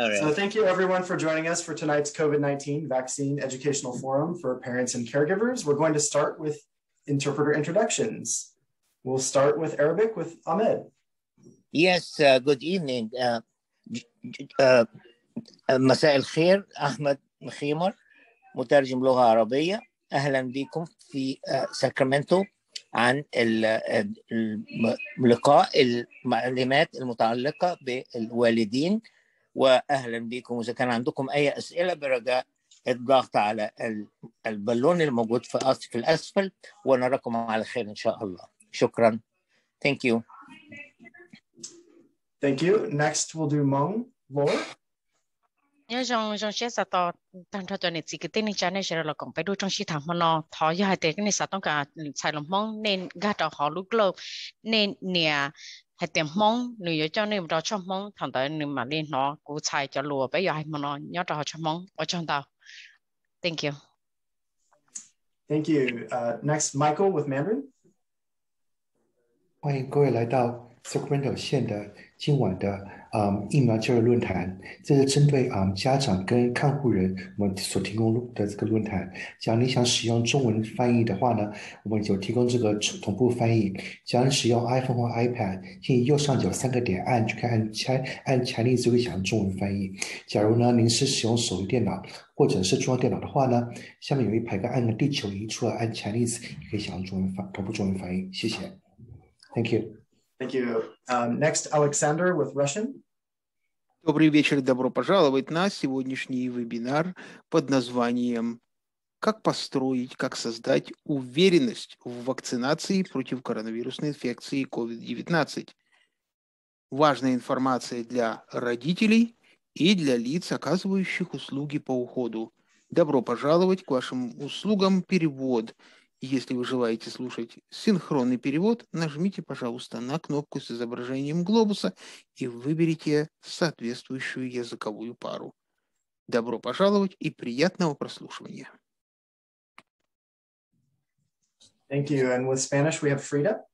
All So right. thank you everyone for joining us for tonight's COVID-19 Vaccine Educational Forum for Parents and Caregivers. We're going to start with interpreter introductions. We'll start with Arabic with Ahmed. Yes, uh, good evening. Uh, ج- ج- uh, مساء الخير أحمد مخيمر مترجم لغة عربية أهلا بكم في آه، ساكرامنتو عن ال- ال- اللقاء المعلومات المتعلقة بالوالدين وأهلا بكم وإذا كان عندكم أي أسئلة برجاء الضغط على ال- البالون الموجود في في الأسفل ونراكم على خير إن شاء الله شكرا Thank you Thank you. Next, we'll do Mong Lor. nhớ trong trong xe sa to tăng cho tôi này chỉ cái tên này cha này sẽ là còn phải đôi trong xe thằng mà nó thọ giờ hai tên cái này sa tông cả xài lòng mong nên gạt cho họ lúc lâu nên nè hai tiền mong nếu cho nên đó cho mong thằng tới nếu mà lên nó cũng xài cho lùa bây giờ hai mà nó nhớ cho họ cho mong ở trong tao thank you Thank you. Uh, next, Michael with Mandarin. 欢迎各位来到 Sacramento 县的今晚的 嗯疫苗教育论坛，这是针对嗯家长跟看护人我们所提供的这个论坛。假如你想使用中文翻译的话呢，我们有提供这个同步翻译。假如你使用 iPhone 或 iPad，建议右上角三个点按就可以按 Ch 按 Chinese 就会想中文翻译。假如呢您是使用手提电脑或者是中央电脑的话呢，下面有一排个按个地球仪，除了按 Chinese 也可以想用中文翻同步中文翻译。谢谢，Thank you。Thank you. Um, next, Alexander with Russian. Добрый вечер, добро пожаловать на сегодняшний вебинар под названием «Как построить, как создать уверенность в вакцинации против коронавирусной инфекции COVID-19». Важная информация для родителей и для лиц, оказывающих услуги по уходу. Добро пожаловать к вашим услугам перевод. Если вы желаете слушать синхронный перевод, нажмите, пожалуйста, на кнопку с изображением глобуса и выберите соответствующую языковую пару. Добро пожаловать и приятного прослушивания. Thank you. And with Spanish, we have Frida.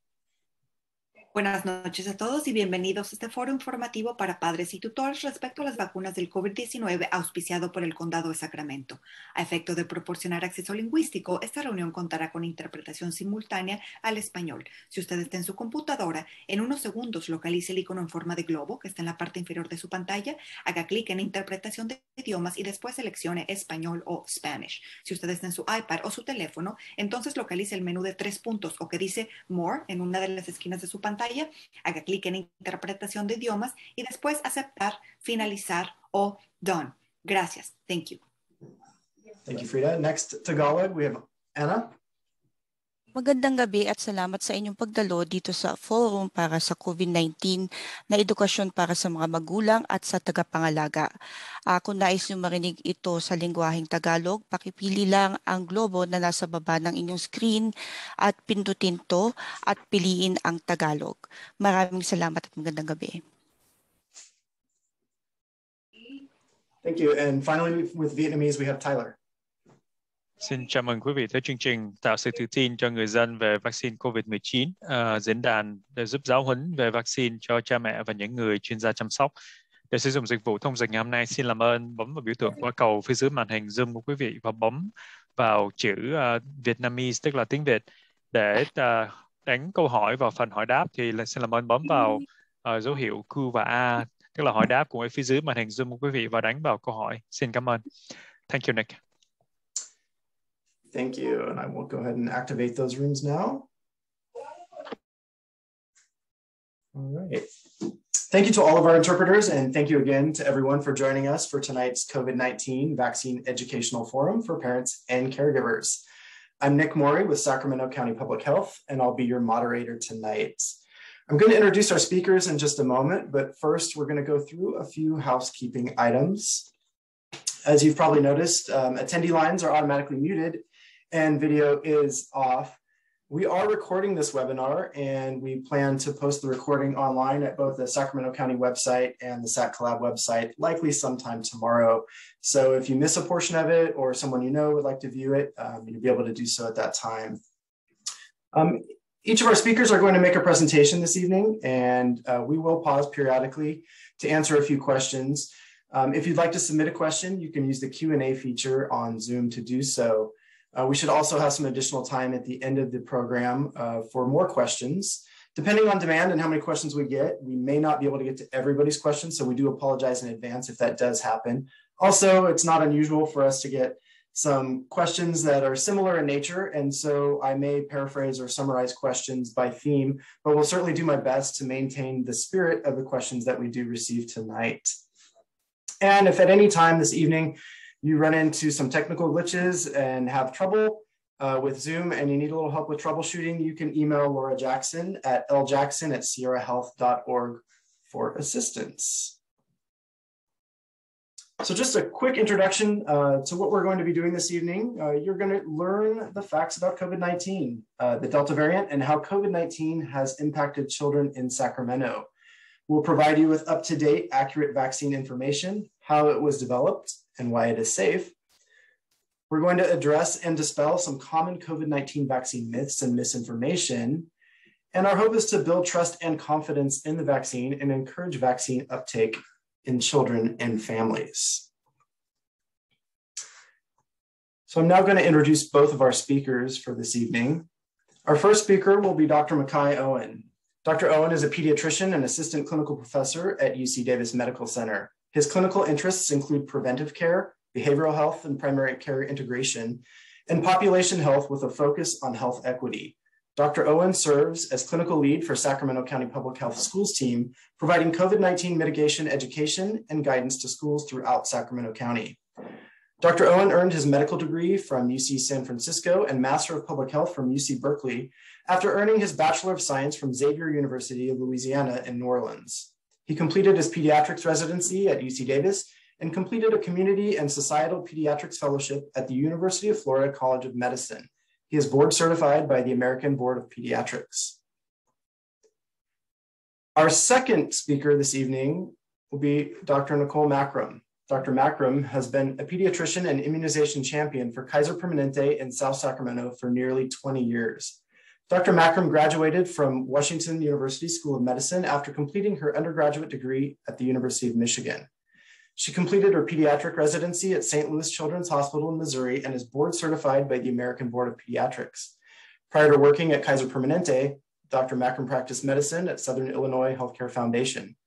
Buenas noches a todos y bienvenidos a este foro informativo para padres y tutores respecto a las vacunas del COVID-19 auspiciado por el Condado de Sacramento. A efecto de proporcionar acceso lingüístico, esta reunión contará con interpretación simultánea al español. Si usted está en su computadora, en unos segundos localice el icono en forma de globo que está en la parte inferior de su pantalla, haga clic en interpretación de idiomas y después seleccione español o Spanish. Si usted está en su iPad o su teléfono, entonces localice el menú de tres puntos o que dice More en una de las esquinas de su pantalla haga clic en interpretación de idiomas y después aceptar, finalizar o done. Gracias. Thank you. Thank you, Frida. Next, Tagalog, we have Anna. Magandang gabi at salamat sa inyong pagdalo dito sa forum para sa COVID-19 na edukasyon para sa mga magulang at sa tagapangalaga. Ah, kung nais nyo marinig ito sa lingwaheng Tagalog, pakipili lang ang globo na nasa baba ng inyong screen at pindutin to at piliin ang Tagalog. Maraming salamat at magandang gabi. Thank you. And finally, with Vietnamese, we have Tyler. Xin chào mừng quý vị tới chương trình tạo sự tự tin cho người dân về vaccine COVID-19, uh, ờ, diễn đàn để giúp giáo huấn về vaccine cho cha mẹ và những người chuyên gia chăm sóc. Để sử dụng dịch vụ thông dịch ngày hôm nay, xin làm ơn bấm vào biểu tượng quả cầu phía dưới màn hình Zoom của quý vị và bấm vào chữ uh, Vietnamese, tức là tiếng Việt, để uh, đánh câu hỏi vào phần hỏi đáp thì là xin làm ơn bấm vào uh, dấu hiệu Q và A, tức là hỏi đáp cũng ở phía dưới màn hình Zoom của quý vị và đánh vào câu hỏi. Xin cảm ơn. Thank you, Nick. Thank you. And I will go ahead and activate those rooms now. All right. Thank you to all of our interpreters, and thank you again to everyone for joining us for tonight's COVID 19 Vaccine Educational Forum for Parents and Caregivers. I'm Nick Morey with Sacramento County Public Health, and I'll be your moderator tonight. I'm going to introduce our speakers in just a moment, but first, we're going to go through a few housekeeping items. As you've probably noticed, um, attendee lines are automatically muted and video is off. We are recording this webinar and we plan to post the recording online at both the Sacramento County website and the SAC Collab website, likely sometime tomorrow. So if you miss a portion of it or someone you know would like to view it, um, you'll be able to do so at that time. Um, each of our speakers are going to make a presentation this evening and uh, we will pause periodically to answer a few questions. Um, if you'd like to submit a question, you can use the Q&A feature on Zoom to do so. Uh, we should also have some additional time at the end of the program uh, for more questions. Depending on demand and how many questions we get, we may not be able to get to everybody's questions, so we do apologize in advance if that does happen. Also, it's not unusual for us to get some questions that are similar in nature, and so I may paraphrase or summarize questions by theme, but we'll certainly do my best to maintain the spirit of the questions that we do receive tonight. And if at any time this evening you run into some technical glitches and have trouble uh, with Zoom and you need a little help with troubleshooting, you can email Laura Jackson at ljackson at sierrahealth.org for assistance. So just a quick introduction uh, to what we're going to be doing this evening. Uh, you're going to learn the facts about COVID-19, uh, the Delta variant, and how COVID-19 has impacted children in Sacramento. We'll provide you with up-to-date, accurate vaccine information, how it was developed, and why it is safe. We're going to address and dispel some common COVID-19 vaccine myths and misinformation. And our hope is to build trust and confidence in the vaccine and encourage vaccine uptake in children and families. So I'm now going to introduce both of our speakers for this evening. Our first speaker will be Dr. Makai Owen. Dr. Owen is a pediatrician and assistant clinical professor at UC Davis Medical Center. His clinical interests include preventive care, behavioral health and primary care integration, and population health with a focus on health equity. Dr. Owen serves as clinical lead for Sacramento County Public Health Schools team, providing COVID-19 mitigation education and guidance to schools throughout Sacramento County. Dr. Owen earned his medical degree from UC San Francisco and Master of Public Health from UC Berkeley after earning his Bachelor of Science from Xavier University of Louisiana in New Orleans. He completed his pediatrics residency at UC Davis and completed a community and societal pediatrics fellowship at the University of Florida College of Medicine. He is board certified by the American Board of Pediatrics. Our second speaker this evening will be Dr. Nicole Macrum. Dr. Macrum has been a pediatrician and immunization champion for Kaiser Permanente in South Sacramento for nearly 20 years. Dr. Macrum graduated from Washington University School of Medicine after completing her undergraduate degree at the University of Michigan. She completed her pediatric residency at St. Louis Children's Hospital in Missouri and is board certified by the American Board of Pediatrics. Prior to working at Kaiser Permanente, Dr. Macrum practiced medicine at Southern Illinois Healthcare Foundation.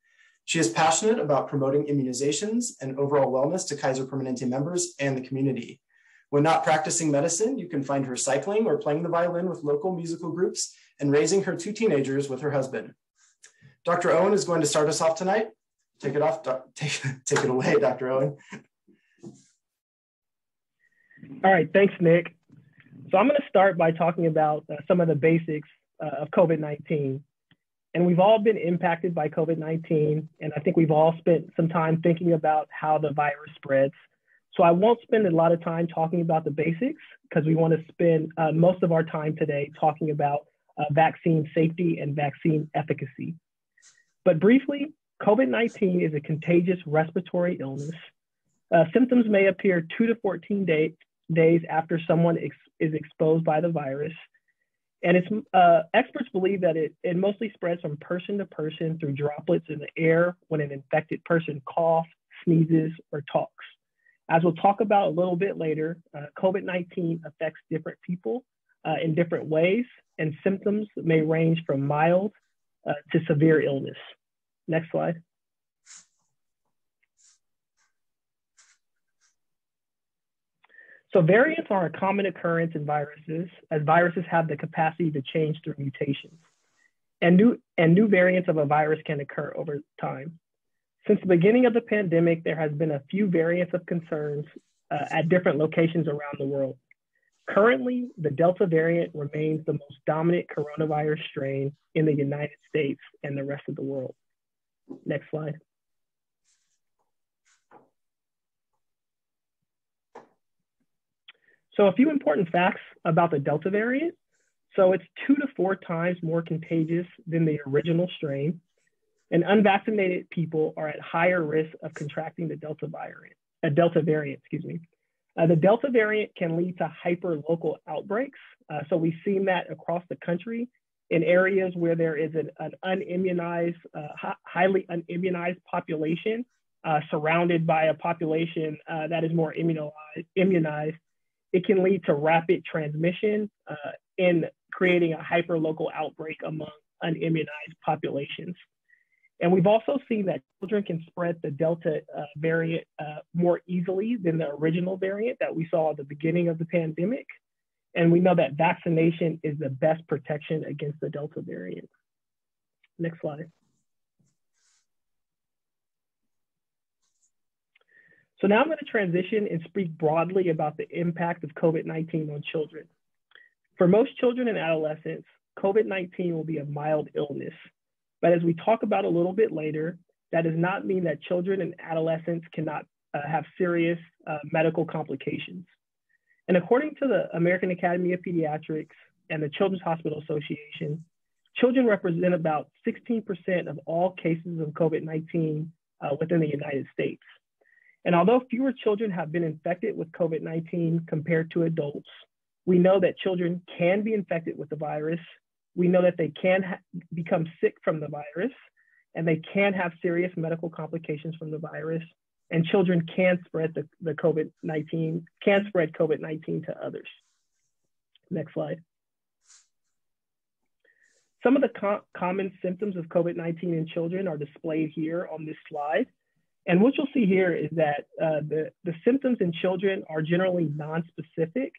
She is passionate about promoting immunizations and overall wellness to Kaiser Permanente members and the community. When not practicing medicine, you can find her cycling or playing the violin with local musical groups and raising her two teenagers with her husband. Dr. Owen is going to start us off tonight. Take it off, take, take it away, Dr. Owen. All right, thanks, Nick. So I'm going to start by talking about uh, some of the basics uh, of COVID-19. And we've all been impacted by COVID-19, and I think we've all spent some time thinking about how the virus spreads. So I won't spend a lot of time talking about the basics because we want to spend uh, most of our time today talking about uh, vaccine safety and vaccine efficacy. But briefly, COVID-19 is a contagious respiratory illness. Uh, symptoms may appear two to 14 day, days after someone ex is exposed by the virus. And it's, uh, experts believe that it, it mostly spreads from person to person through droplets in the air when an infected person coughs, sneezes, or talks. As we'll talk about a little bit later, uh, COVID-19 affects different people uh, in different ways, and symptoms may range from mild uh, to severe illness. Next slide. So variants are a common occurrence in viruses, as viruses have the capacity to change through mutations. And new, and new variants of a virus can occur over time. Since the beginning of the pandemic, there has been a few variants of concerns uh, at different locations around the world. Currently, the Delta variant remains the most dominant coronavirus strain in the United States and the rest of the world. Next slide. So a few important facts about the Delta variant. So it's two to four times more contagious than the original strain and unvaccinated people are at higher risk of contracting the Delta variant, a uh, Delta variant, excuse me. Uh, the Delta variant can lead to hyper-local outbreaks. Uh, so we've seen that across the country in areas where there is an, an unimmunized, uh, highly unimmunized population uh, surrounded by a population uh, that is more immunized, immunized, it can lead to rapid transmission in creating a hyperlocal outbreak among unimmunized populations. And we've also seen that children can spread the Delta uh, variant uh, more easily than the original variant that we saw at the beginning of the pandemic. And we know that vaccination is the best protection against the Delta variant. Next slide. So now I'm going to transition and speak broadly about the impact of COVID-19 on children. For most children and adolescents, COVID-19 will be a mild illness. But as we talk about a little bit later, that does not mean that children and adolescents cannot uh, have serious uh, medical complications. And according to the American Academy of Pediatrics and the Children's Hospital Association, children represent about 16% of all cases of COVID-19 uh, within the United States. And although fewer children have been infected with COVID 19 compared to adults, we know that children can be infected with the virus. We know that they can ha- become sick from the virus and they can have serious medical complications from the virus. And children can spread the, the COVID 19, can spread COVID 19 to others. Next slide. Some of the co- common symptoms of COVID 19 in children are displayed here on this slide. And what you'll see here is that uh, the, the symptoms in children are generally nonspecific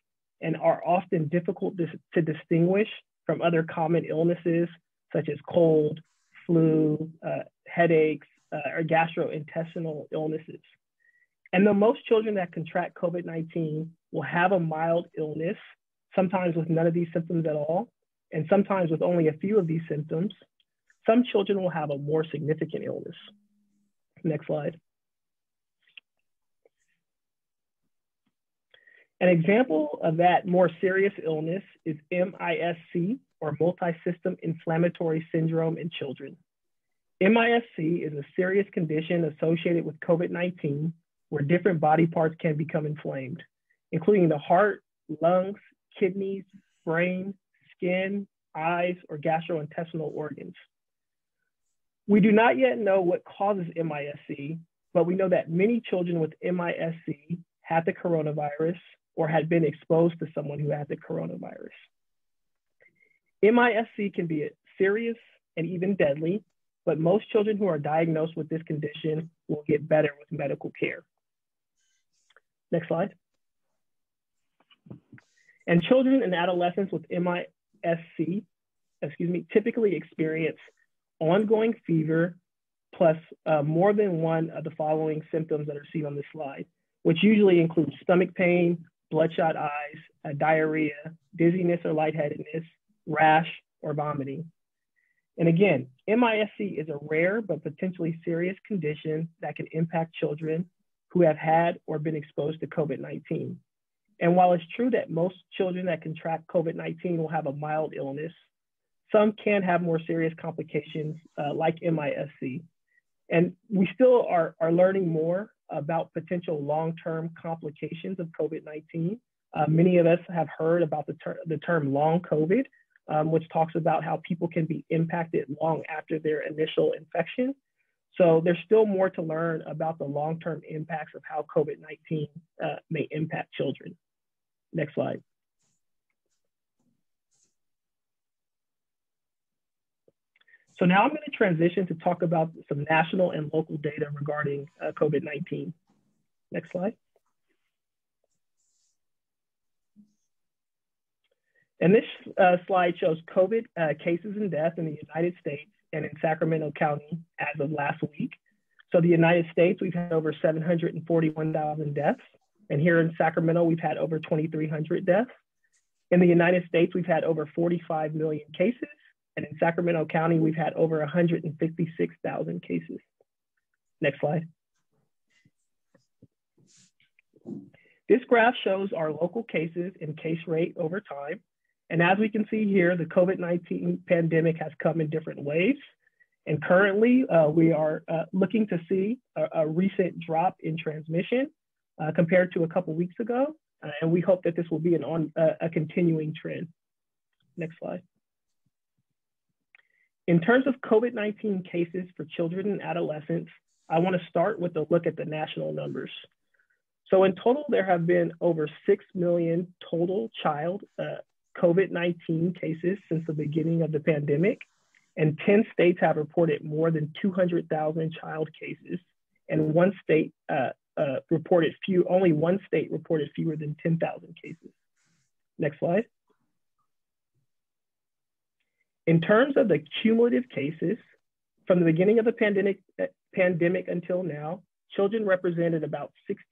and are often difficult to, to distinguish from other common illnesses such as cold, flu, uh, headaches, uh, or gastrointestinal illnesses. And though most children that contract COVID 19 will have a mild illness, sometimes with none of these symptoms at all, and sometimes with only a few of these symptoms, some children will have a more significant illness. Next slide. An example of that more serious illness is MISC, or multisystem inflammatory syndrome in children. MISC is a serious condition associated with COVID-19 where different body parts can become inflamed, including the heart, lungs, kidneys, brain, skin, eyes, or gastrointestinal organs. We do not yet know what causes MISC, but we know that many children with MISC had the coronavirus or had been exposed to someone who had the coronavirus. MISC can be serious and even deadly, but most children who are diagnosed with this condition will get better with medical care. Next slide. And children and adolescents with MISC, excuse me, typically experience ongoing fever plus uh, more than one of the following symptoms that are seen on this slide, which usually include stomach pain, bloodshot eyes, diarrhea, dizziness or lightheadedness, rash, or vomiting. And again, MISC is a rare but potentially serious condition that can impact children who have had or been exposed to COVID 19. And while it's true that most children that contract COVID 19 will have a mild illness, some can have more serious complications uh, like MISC. And we still are, are learning more about potential long-term complications of COVID-19. Uh, many of us have heard about the, ter the term long COVID, um, which talks about how people can be impacted long after their initial infection. So there's still more to learn about the long-term impacts of how COVID-19 uh, may impact children. Next slide. So now I'm going to transition to talk about some national and local data regarding uh, COVID-19. Next slide. And this uh, slide shows COVID uh, cases and deaths in the United States and in Sacramento County as of last week. So the United States, we've had over 741,000 deaths. And here in Sacramento, we've had over 2,300 deaths. In the United States, we've had over 45 million cases and in Sacramento County, we've had over 156,000 cases. Next slide. This graph shows our local cases and case rate over time. And as we can see here, the COVID-19 pandemic has come in different waves. And currently, uh, we are uh, looking to see a, a, recent drop in transmission uh, compared to a couple weeks ago. Uh, and we hope that this will be an on, uh, a continuing trend. Next slide. In terms of COVID 19 cases for children and adolescents, I want to start with a look at the national numbers. So in total, there have been over 6 million total child uh, COVID-19 cases since the beginning of the pandemic. And 10 states have reported more than 200,000 child cases. And one state uh, uh, reported few, only one state reported fewer than 10,000 cases. Next slide. In terms of the cumulative cases, from the beginning of the pandemic, uh, pandemic until now, children represented about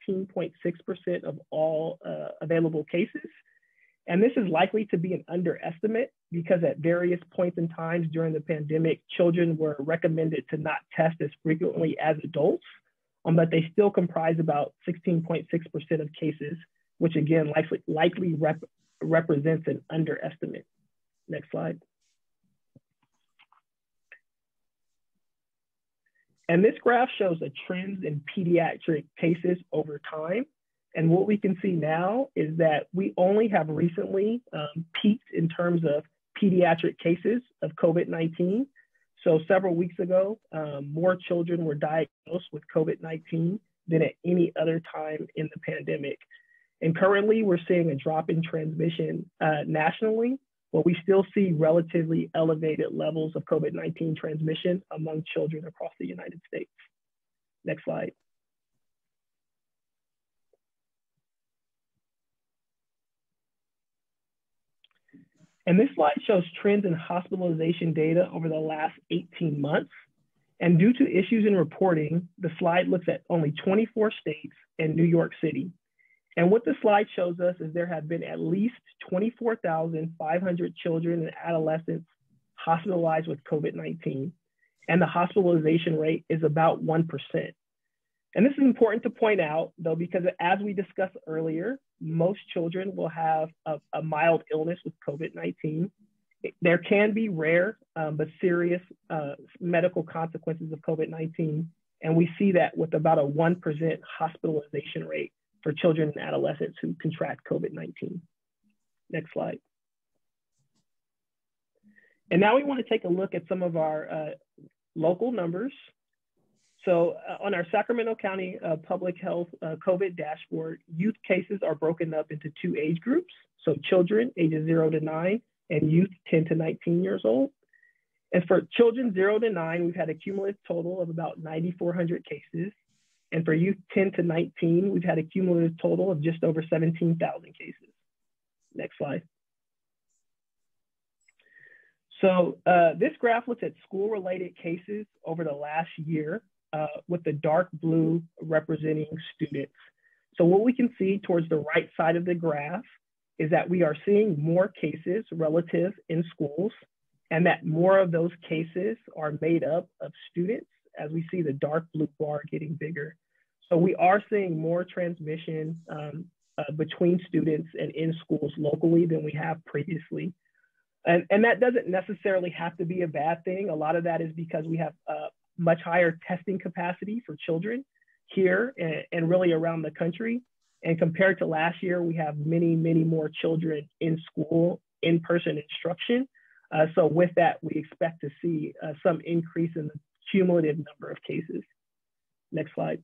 16.6% of all uh, available cases. And this is likely to be an underestimate because at various points in times during the pandemic, children were recommended to not test as frequently as adults, um, but they still comprise about 16.6% of cases, which again likely, likely rep represents an underestimate. Next slide. And this graph shows the trends in pediatric cases over time. And what we can see now is that we only have recently um, peaked in terms of pediatric cases of COVID-19. So several weeks ago, um, more children were diagnosed with COVID-19 than at any other time in the pandemic. And currently we're seeing a drop in transmission uh, nationally, but we still see relatively elevated levels of COVID-19 transmission among children across the United States. Next slide. And this slide shows trends in hospitalization data over the last 18 months. And due to issues in reporting, the slide looks at only 24 states and New York City. And what the slide shows us is there have been at least 24,500 children and adolescents hospitalized with COVID-19, and the hospitalization rate is about 1%. And this is important to point out, though, because as we discussed earlier, most children will have a, a mild illness with COVID-19. There can be rare um, but serious uh, medical consequences of COVID-19, and we see that with about a 1% hospitalization rate for children and adolescents who contract COVID-19. Next slide. And now we want to take a look at some of our uh, local numbers. So uh, on our Sacramento County uh, Public Health uh, COVID dashboard, youth cases are broken up into two age groups. So children ages zero to nine and youth 10 to 19 years old. And for children zero to nine, we've had a cumulative total of about 9,400 cases. And for youth 10 to 19, we've had a cumulative total of just over 17,000 cases. Next slide. So uh, this graph looks at school-related cases over the last year uh, with the dark blue representing students. So what we can see towards the right side of the graph is that we are seeing more cases relative in schools and that more of those cases are made up of students as we see the dark blue bar getting bigger. So we are seeing more transmission um, uh, between students and in schools locally than we have previously. And, and that doesn't necessarily have to be a bad thing. A lot of that is because we have uh, much higher testing capacity for children here and, and really around the country. And compared to last year, we have many, many more children in school, in-person instruction. Uh, so with that, we expect to see uh, some increase in the cumulative number of cases. Next slide.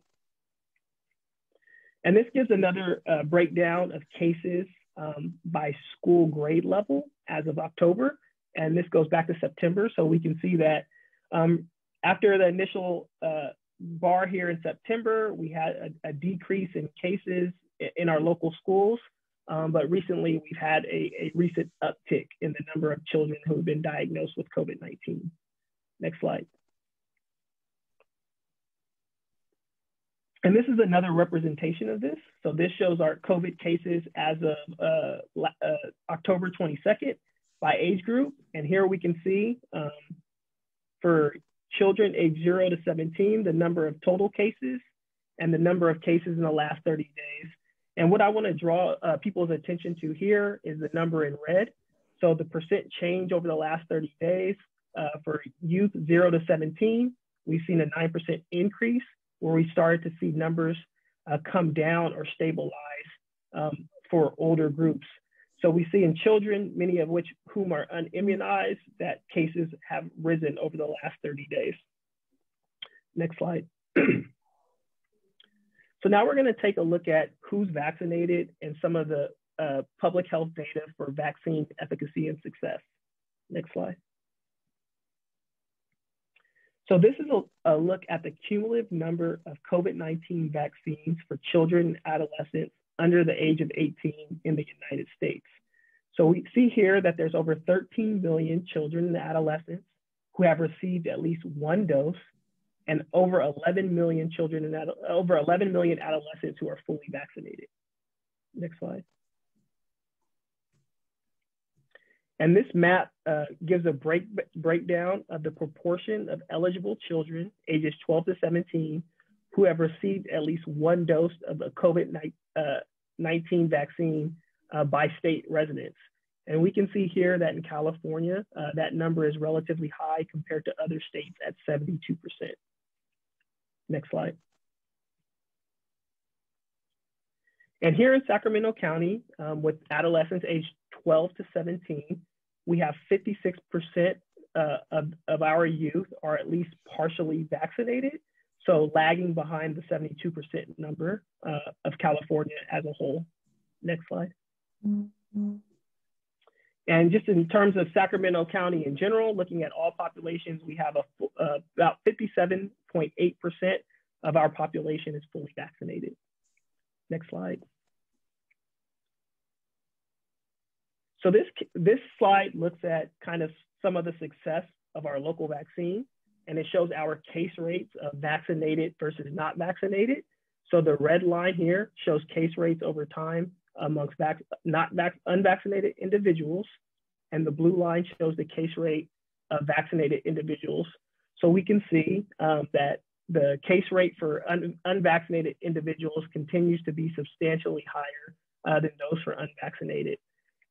And this gives another uh, breakdown of cases um, by school grade level as of October. And this goes back to September. So we can see that um, after the initial uh, bar here in September, we had a, a, decrease in cases in our local schools. Um, but recently we've had a, a recent uptick in the number of children who have been diagnosed with COVID-19. Next slide. And this is another representation of this. So this shows our COVID cases as of uh, uh, October 22nd by age group. And here we can see um, for children age zero to 17, the number of total cases and the number of cases in the last 30 days. And what I wanna draw uh, people's attention to here is the number in red. So the percent change over the last 30 days uh, for youth zero to 17, we've seen a 9% increase where we started to see numbers uh, come down or stabilize um, for older groups. So we see in children, many of which whom are unimmunized, that cases have risen over the last 30 days. Next slide. so now we're going to take a look at who's vaccinated and some of the uh, public health data for vaccine efficacy and success. Next slide. So this is a, a look at the cumulative number of COVID-19 vaccines for children and adolescents under the age of 18 in the United States. So we see here that there's over 13 million children and adolescents who have received at least one dose and over 11 million children and over 11 million adolescents who are fully vaccinated. Next slide. And this map uh, gives a break, breakdown of the proportion of eligible children ages 12 to 17 who have received at least one dose of a COVID-19 uh, vaccine uh, by state residents. And we can see here that in California, uh, that number is relatively high compared to other states at 72%. Next slide. And here in Sacramento County, um, with adolescents aged 12 to 17, we have 56% uh, of, of our youth are at least partially vaccinated, so lagging behind the 72% number uh, of California as a whole. Next slide. Mm -hmm. And just in terms of Sacramento County in general, looking at all populations, we have a, uh, about 57.8% of our population is fully vaccinated. Next slide. So this, this slide looks at kind of some of the success of our local vaccine, and it shows our case rates of vaccinated versus not vaccinated. So the red line here shows case rates over time amongst vac not vac unvaccinated individuals, and the blue line shows the case rate of vaccinated individuals. So we can see um, that the case rate for un unvaccinated individuals continues to be substantially higher uh, than those for unvaccinated.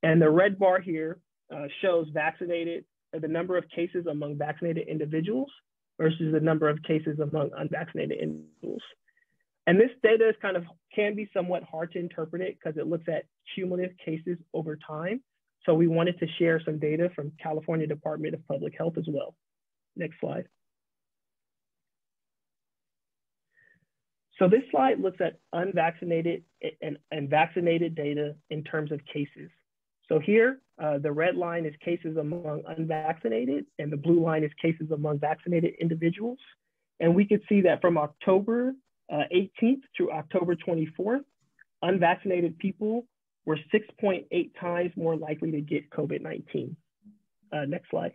And the red bar here uh, shows vaccinated, the number of cases among vaccinated individuals versus the number of cases among unvaccinated individuals. And this data is kind of can be somewhat hard to interpret it because it looks at cumulative cases over time. So we wanted to share some data from California Department of Public Health as well. Next slide. So this slide looks at unvaccinated and, and vaccinated data in terms of cases. So here, uh, the red line is cases among unvaccinated and the blue line is cases among vaccinated individuals. And we could see that from October uh, 18th through October 24th, unvaccinated people were 6.8 times more likely to get COVID-19. Uh, next slide.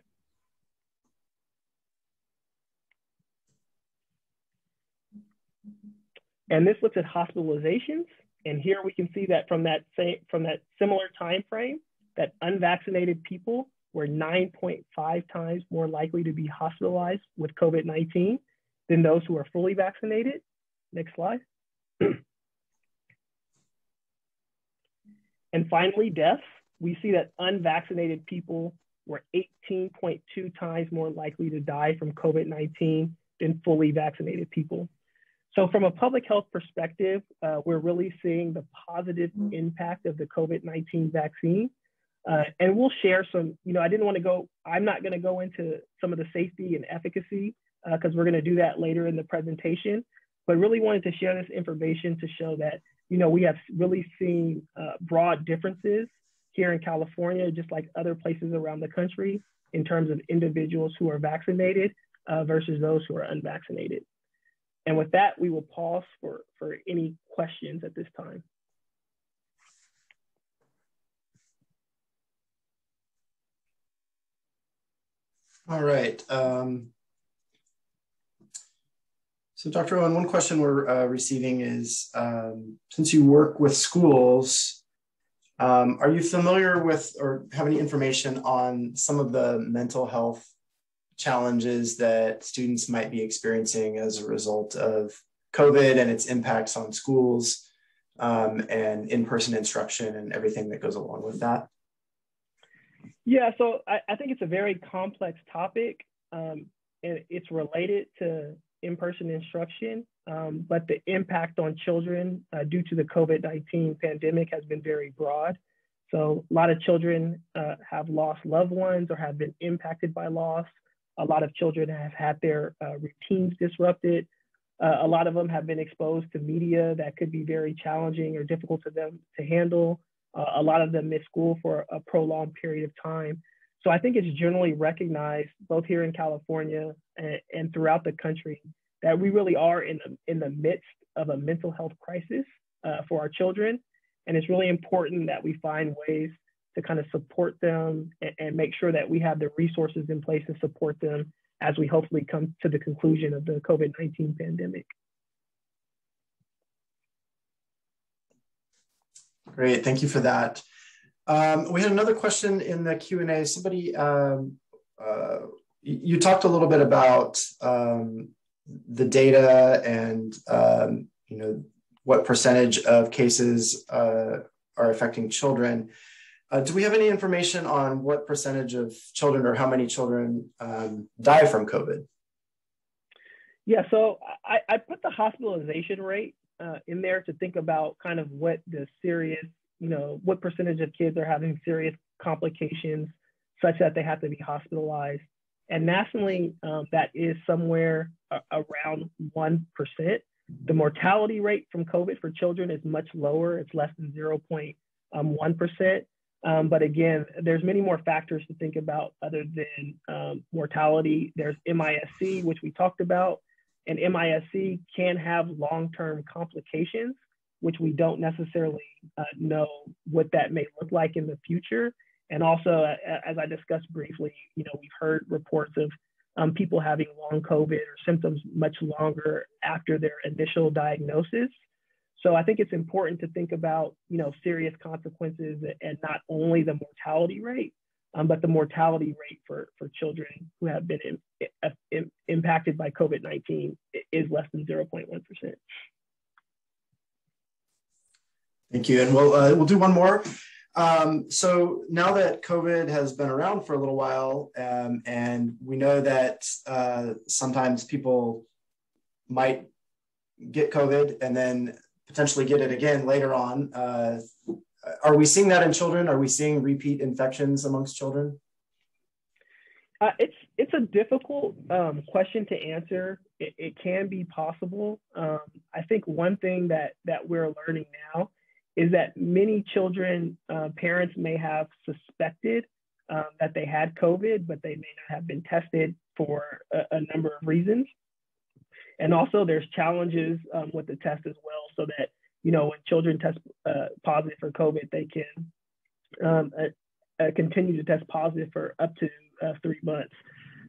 And this looks at hospitalizations. And here we can see that from that same, from that similar time frame, that unvaccinated people were 9.5 times more likely to be hospitalized with COVID-19 than those who are fully vaccinated. Next slide. And finally, deaths. We see that unvaccinated people were 18.2 times more likely to die from COVID-19 than fully vaccinated people. So from a public health perspective, uh, we're really seeing the positive impact of the COVID-19 vaccine. Uh, and we'll share some, you know, I didn't want to go, I'm not going to go into some of the safety and efficacy because uh, we're going to do that later in the presentation, but really wanted to share this information to show that you know, we have really seen uh, broad differences here in California, just like other places around the country, in terms of individuals who are vaccinated uh, versus those who are unvaccinated. And with that, we will pause for, for any questions at this time. All right. Um, so, Dr. Owen, one question we're uh, receiving is um, since you work with schools, um, are you familiar with or have any information on some of the mental health challenges that students might be experiencing as a result of COVID and its impacts on schools um, and in person instruction and everything that goes along with that? Yeah, so I, I think it's a very complex topic. Um, and it's related to in-person instruction, um, but the impact on children uh, due to the COVID-19 pandemic has been very broad. So a lot of children uh, have lost loved ones or have been impacted by loss. A lot of children have had their uh, routines disrupted. Uh, a lot of them have been exposed to media that could be very challenging or difficult to them to handle. Uh, a lot of them miss school for a prolonged period of time. So I think it's generally recognized both here in California and, and throughout the country that we really are in the, in the midst of a mental health crisis uh, for our children. And it's really important that we find ways to kind of support them and, and make sure that we have the resources in place to support them as we hopefully come to the conclusion of the COVID 19 pandemic. Great, thank you for that. Um, we had another question in the Q&A. Somebody, um, uh, you talked a little bit about um, the data and, um, you know, what percentage of cases uh, are affecting children. Uh, do we have any information on what percentage of children or how many children um, die from COVID? Yeah, so I, I put the hospitalization rate uh, in there to think about kind of what the serious, you know, what percentage of kids are having serious complications such that they have to be hospitalized. And nationally, um, that is somewhere around 1%. The mortality rate from COVID for children is much lower. It's less than 0.1%. Um, but again, there's many more factors to think about other than um, mortality. There's MIS-C, which we talked about, and MIS-C can have long-term complications, which we don't necessarily uh, know what that may look like in the future. And also, uh, as I discussed briefly, you know, we've heard reports of um, people having long COVID or symptoms much longer after their initial diagnosis. So I think it's important to think about, you know, serious consequences and not only the mortality rate, um, but the mortality rate for, for children who have been in, in, impacted by COVID-19 is less than 0.1%. Thank you. And we'll, uh, we'll do one more. Um, so now that COVID has been around for a little while, um, and we know that uh, sometimes people might get COVID and then potentially get it again later on. Uh, are we seeing that in children? Are we seeing repeat infections amongst children? Uh, it's it's a difficult um, question to answer. It, it can be possible. Um, I think one thing that that we're learning now is that many children, uh, parents may have suspected um, that they had COVID, but they may not have been tested for a, a number of reasons. And also, there's challenges um, with the test as well, so that you know when children test uh, positive for COVID, they can um, uh, uh, continue to test positive for up to uh, three months.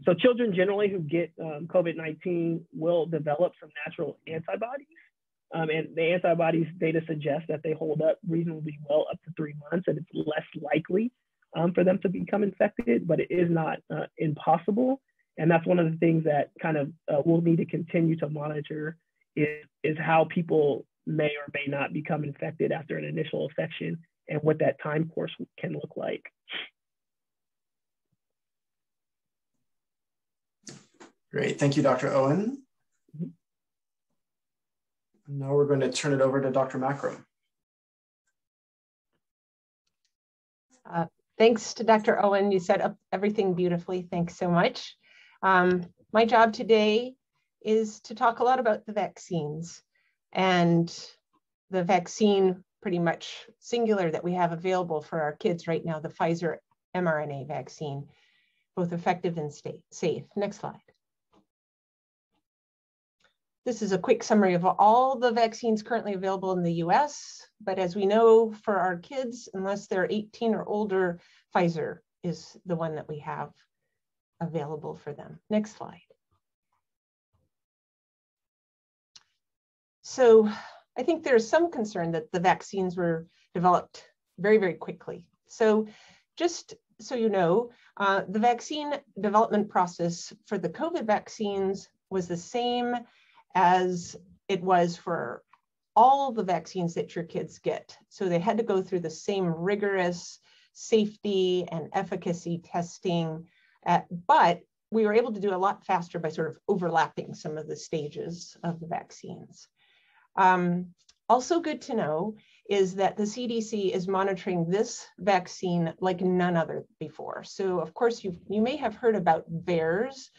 So children generally who get um, COVID-19 will develop some natural antibodies. Um, and the antibodies data suggests that they hold up reasonably well up to three months, and it's less likely um, for them to become infected, but it is not uh, impossible. And that's one of the things that kind of uh, we'll need to continue to monitor is, is how people may or may not become infected after an initial infection and what that time course can look like. Great, thank you, Dr. Owen. Now we're going to turn it over to Dr. Macrum. Uh, thanks to Dr. Owen. You set up everything beautifully. Thanks so much. Um, my job today is to talk a lot about the vaccines and the vaccine pretty much singular that we have available for our kids right now, the Pfizer mRNA vaccine, both effective and safe. Next slide. This is a quick summary of all the vaccines currently available in the US, but as we know for our kids, unless they're 18 or older, Pfizer is the one that we have available for them. Next slide. So I think there's some concern that the vaccines were developed very, very quickly. So just so you know, uh, the vaccine development process for the COVID vaccines was the same as it was for all the vaccines that your kids get. So they had to go through the same rigorous safety and efficacy testing at, but we were able to do a lot faster by sort of overlapping some of the stages of the vaccines. Um, also good to know is that the CDC is monitoring this vaccine like none other before. So of course you you may have heard about VAERS.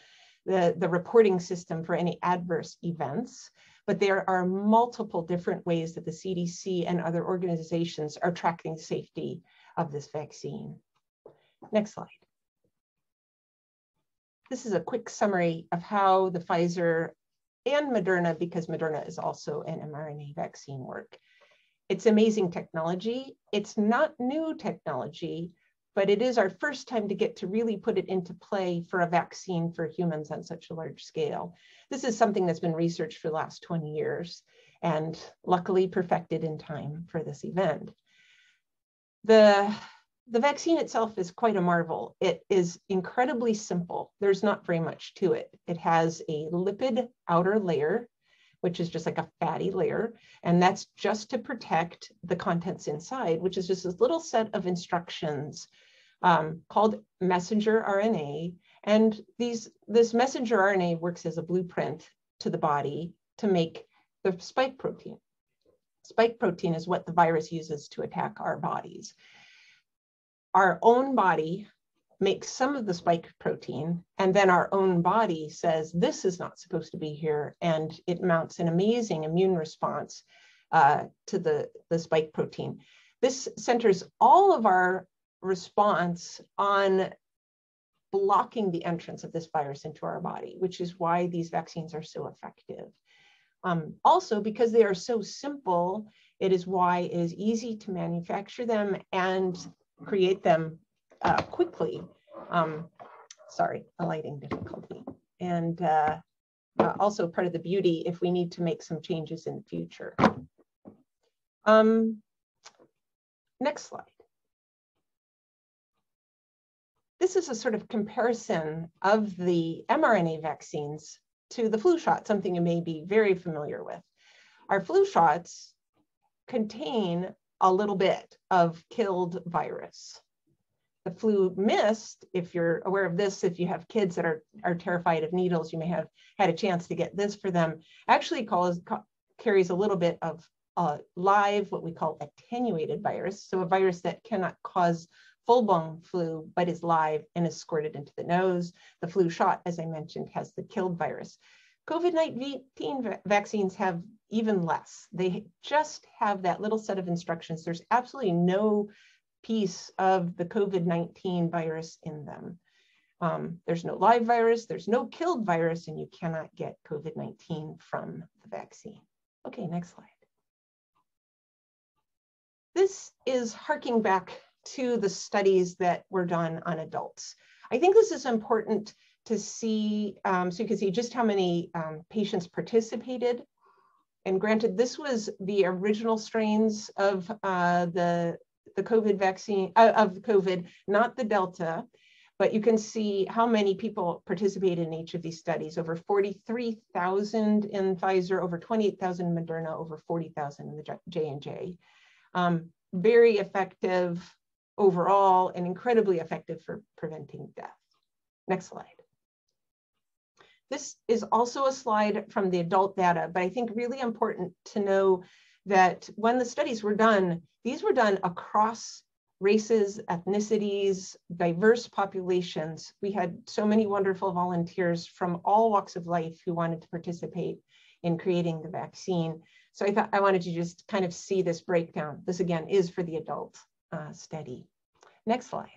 the, the reporting system for any adverse events, but there are multiple different ways that the CDC and other organizations are tracking safety of this vaccine. Next slide. This is a quick summary of how the Pfizer and Moderna, because Moderna is also an mRNA vaccine work. It's amazing technology. It's not new technology, but it is our first time to get to really put it into play for a vaccine for humans on such a large scale. This is something that's been researched for the last 20 years and luckily perfected in time for this event. The the vaccine itself is quite a marvel. It is incredibly simple. There's not very much to it. It has a lipid outer layer, which is just like a fatty layer. And that's just to protect the contents inside, which is just this little set of instructions um, called messenger RNA. And these, this messenger RNA works as a blueprint to the body to make the spike protein. Spike protein is what the virus uses to attack our bodies our own body makes some of the spike protein, and then our own body says, this is not supposed to be here, and it mounts an amazing immune response uh, to the, the spike protein. This centers all of our response on blocking the entrance of this virus into our body, which is why these vaccines are so effective. Um, also, because they are so simple, it is why it is easy to manufacture them and create them uh, quickly. Um, sorry, a lighting difficulty. And uh, uh, also part of the beauty if we need to make some changes in the future. Um, next slide. This is a sort of comparison of the mRNA vaccines to the flu shot, something you may be very familiar with. Our flu shots contain a little bit of killed virus. The flu mist, if you're aware of this, if you have kids that are, are terrified of needles, you may have had a chance to get this for them, actually calls, carries a little bit of uh, live, what we call attenuated virus. So a virus that cannot cause full-blown flu, but is live and is squirted into the nose. The flu shot, as I mentioned, has the killed virus. COVID-19 vaccines have even less. They just have that little set of instructions. There's absolutely no piece of the COVID-19 virus in them. Um, there's no live virus, there's no killed virus, and you cannot get COVID-19 from the vaccine. Okay, next slide. This is harking back to the studies that were done on adults. I think this is important to see, um, so you can see just how many um, patients participated. And granted, this was the original strains of uh, the, the COVID vaccine, uh, of COVID, not the Delta, but you can see how many people participated in each of these studies, over 43,000 in Pfizer, over 28,000 in Moderna, over 40,000 in the J&J. Um, very effective overall and incredibly effective for preventing death. Next slide. This is also a slide from the adult data, but I think really important to know that when the studies were done, these were done across races, ethnicities, diverse populations. We had so many wonderful volunteers from all walks of life who wanted to participate in creating the vaccine. So I thought I wanted to just kind of see this breakdown. This again is for the adult uh, study. Next slide.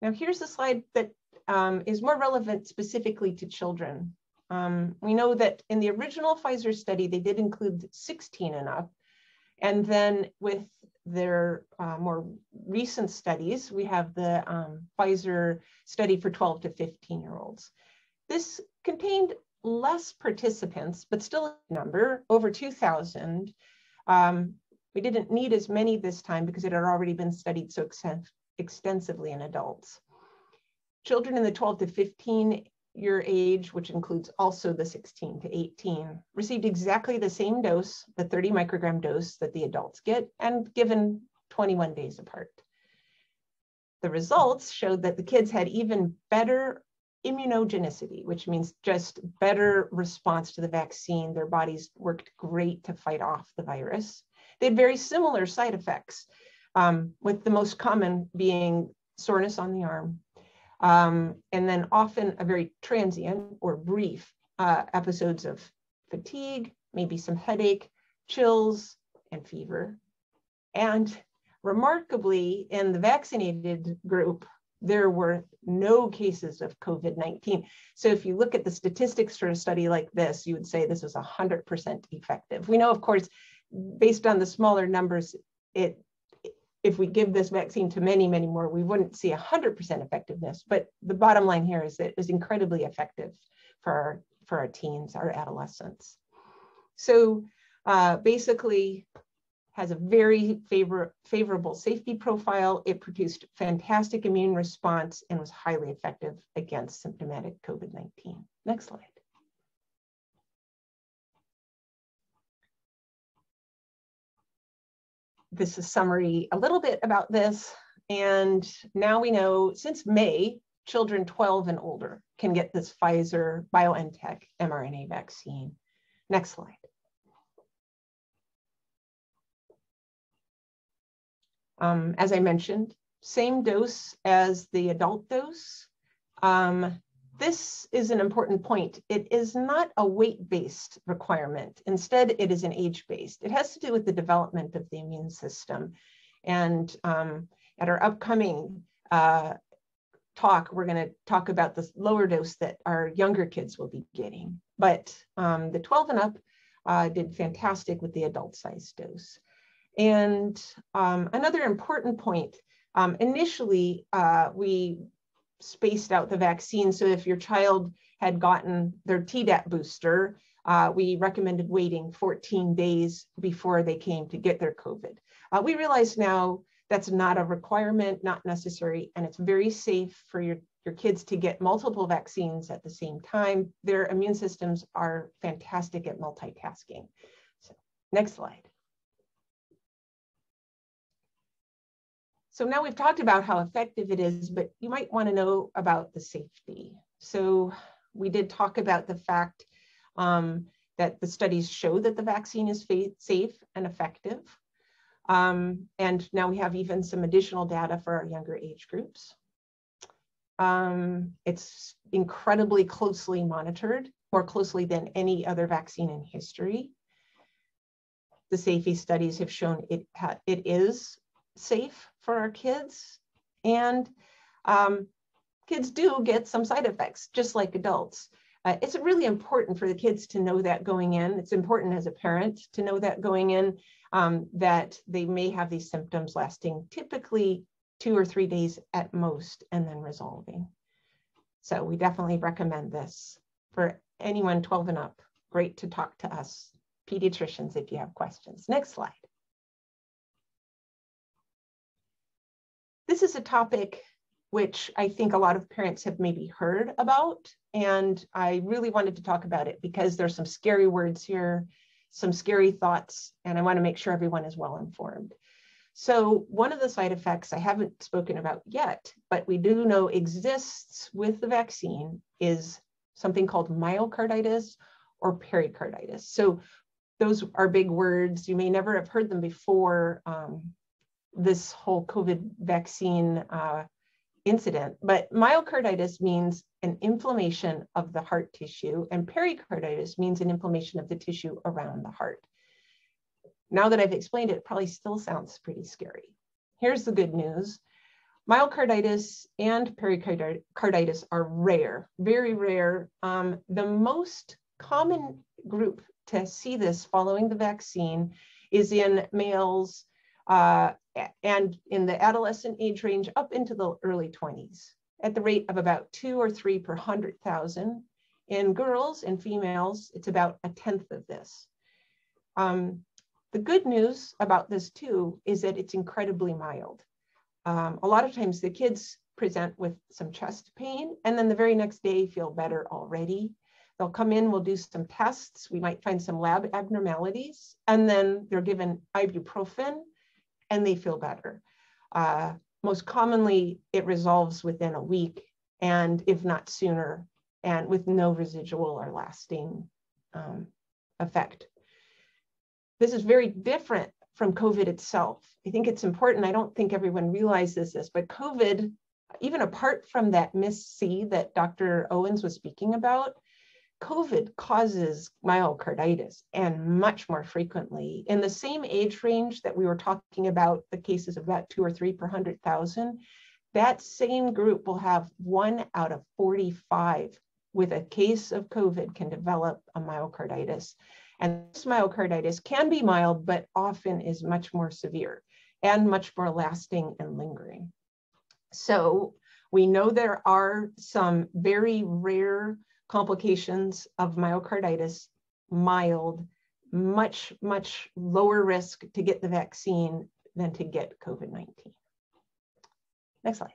Now here's a slide that um, is more relevant specifically to children. Um, we know that in the original Pfizer study, they did include 16 and up. And then with their uh, more recent studies, we have the um, Pfizer study for 12 to 15 year olds. This contained less participants, but still a number, over 2,000. Um, we didn't need as many this time because it had already been studied so extensively in adults. Children in the 12 to 15 year age, which includes also the 16 to 18, received exactly the same dose, the 30 microgram dose that the adults get, and given 21 days apart. The results showed that the kids had even better immunogenicity, which means just better response to the vaccine. Their bodies worked great to fight off the virus. They had very similar side effects, um, with the most common being soreness on the arm, Um, and then often a very transient or brief uh, episodes of fatigue, maybe some headache, chills, and fever. And remarkably, in the vaccinated group, there were no cases of COVID 19. So, if you look at the statistics for a study like this, you would say this is 100% effective. We know, of course, based on the smaller numbers, it if we give this vaccine to many, many more, we wouldn't see 100% effectiveness. But the bottom line here is that it was incredibly effective for our, for our teens, our adolescents. So uh, basically, has a very favor, favorable safety profile. It produced fantastic immune response and was highly effective against symptomatic COVID-19. Next slide. This is summary a little bit about this. And now we know since May, children 12 and older can get this Pfizer BioNTech mRNA vaccine. Next slide. Um, as I mentioned, same dose as the adult dose. Um, this is an important point. It is not a weight-based requirement. Instead, it is an age-based. It has to do with the development of the immune system. And um, at our upcoming uh, talk, we're going to talk about the lower dose that our younger kids will be getting. But um, the 12 and up uh, did fantastic with the adult size dose. And um, another important point, um, initially uh, we spaced out the vaccine. So if your child had gotten their Tdap booster, uh, we recommended waiting 14 days before they came to get their COVID. Uh, we realize now that's not a requirement, not necessary, and it's very safe for your, your kids to get multiple vaccines at the same time. Their immune systems are fantastic at multitasking. So, next slide. So now we've talked about how effective it is, but you might want to know about the safety. So we did talk about the fact um, that the studies show that the vaccine is safe and effective. Um, and now we have even some additional data for our younger age groups. Um, it's incredibly closely monitored, more closely than any other vaccine in history. The safety studies have shown it, it is safe for our kids. And um, kids do get some side effects, just like adults. Uh, it's really important for the kids to know that going in. It's important as a parent to know that going in, um, that they may have these symptoms lasting typically two or three days at most and then resolving. So we definitely recommend this for anyone 12 and up. Great to talk to us pediatricians if you have questions. Next slide. This is a topic which I think a lot of parents have maybe heard about. And I really wanted to talk about it because there's some scary words here, some scary thoughts, and I want to make sure everyone is well informed. So one of the side effects I haven't spoken about yet, but we do know exists with the vaccine is something called myocarditis or pericarditis. So those are big words. You may never have heard them before. Um, this whole COVID vaccine uh, incident. But myocarditis means an inflammation of the heart tissue, and pericarditis means an inflammation of the tissue around the heart. Now that I've explained it, it probably still sounds pretty scary. Here's the good news. Myocarditis and pericarditis are rare, very rare. Um, the most common group to see this following the vaccine is in males uh, and in the adolescent age range up into the early 20s at the rate of about two or three per 100,000. In girls and females, it's about a tenth of this. Um, the good news about this too is that it's incredibly mild. Um, a lot of times the kids present with some chest pain and then the very next day feel better already. They'll come in, we'll do some tests. We might find some lab abnormalities and then they're given ibuprofen and they feel better. Uh, most commonly, it resolves within a week, and if not sooner, and with no residual or lasting um, effect. This is very different from COVID itself. I think it's important. I don't think everyone realizes this, but COVID even apart from that MIS-C that Dr. Owens was speaking about, COVID causes myocarditis and much more frequently. In the same age range that we were talking about, the cases of about two or three per 100,000, that same group will have one out of 45 with a case of COVID can develop a myocarditis. And this myocarditis can be mild, but often is much more severe and much more lasting and lingering. So we know there are some very rare complications of myocarditis, mild, much, much lower risk to get the vaccine than to get COVID-19. Next slide.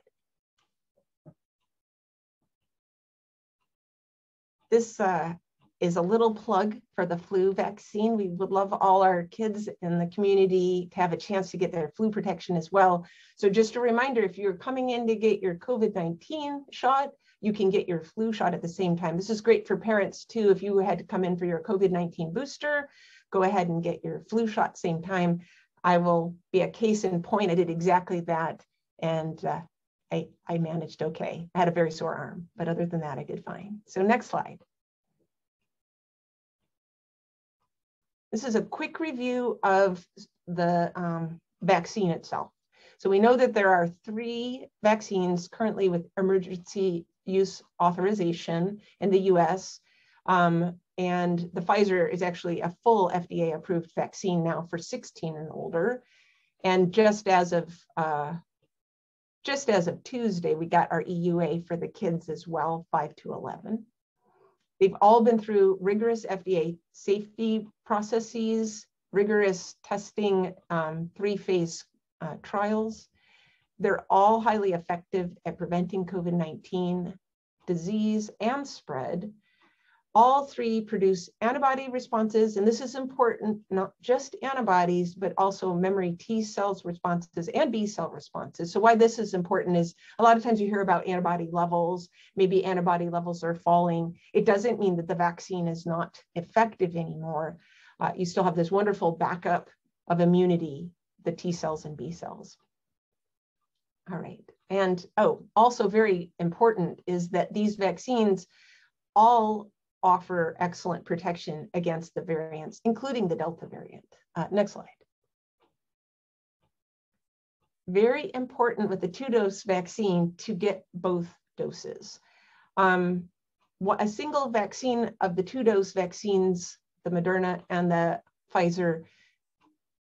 This uh, is a little plug for the flu vaccine. We would love all our kids in the community to have a chance to get their flu protection as well. So just a reminder, if you're coming in to get your COVID-19 shot, you can get your flu shot at the same time. This is great for parents too. If you had to come in for your COVID-19 booster, go ahead and get your flu shot same time. I will be a case in point. I did exactly that and uh, I, I managed okay. I had a very sore arm, but other than that, I did fine. So next slide. This is a quick review of the um, vaccine itself. So we know that there are three vaccines currently with emergency use authorization in the US. Um, and the Pfizer is actually a full FDA approved vaccine now for 16 and older. And just as of uh, just as of Tuesday, we got our EUA for the kids as well, 5 to 11. They've all been through rigorous FDA safety processes, rigorous testing, um, three-phase uh, trials. They're all highly effective at preventing COVID-19 disease and spread. All three produce antibody responses, and this is important, not just antibodies, but also memory T cells responses and B cell responses. So why this is important is a lot of times you hear about antibody levels, maybe antibody levels are falling. It doesn't mean that the vaccine is not effective anymore. Uh, you still have this wonderful backup of immunity, the T cells and B cells. All right. And oh, also very important is that these vaccines all offer excellent protection against the variants, including the Delta variant. Uh, next slide. Very important with the two-dose vaccine to get both doses. Um, a single vaccine of the two-dose vaccines, the Moderna and the Pfizer,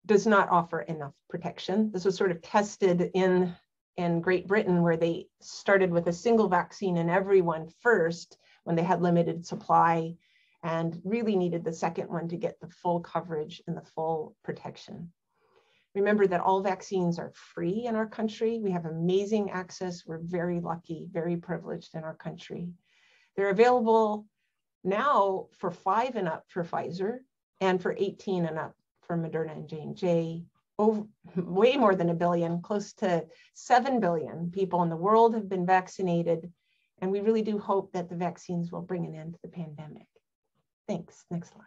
does not offer enough protection. This was sort of tested in, in Great Britain where they started with a single vaccine in everyone first when they had limited supply and really needed the second one to get the full coverage and the full protection. Remember that all vaccines are free in our country. We have amazing access. We're very lucky, very privileged in our country. They're available now for five and up for Pfizer and for 18 and up for Moderna and J&J. Over, way more than a billion, close to 7 billion people in the world have been vaccinated and we really do hope that the vaccines will bring an end to the pandemic. Thanks. Next slide.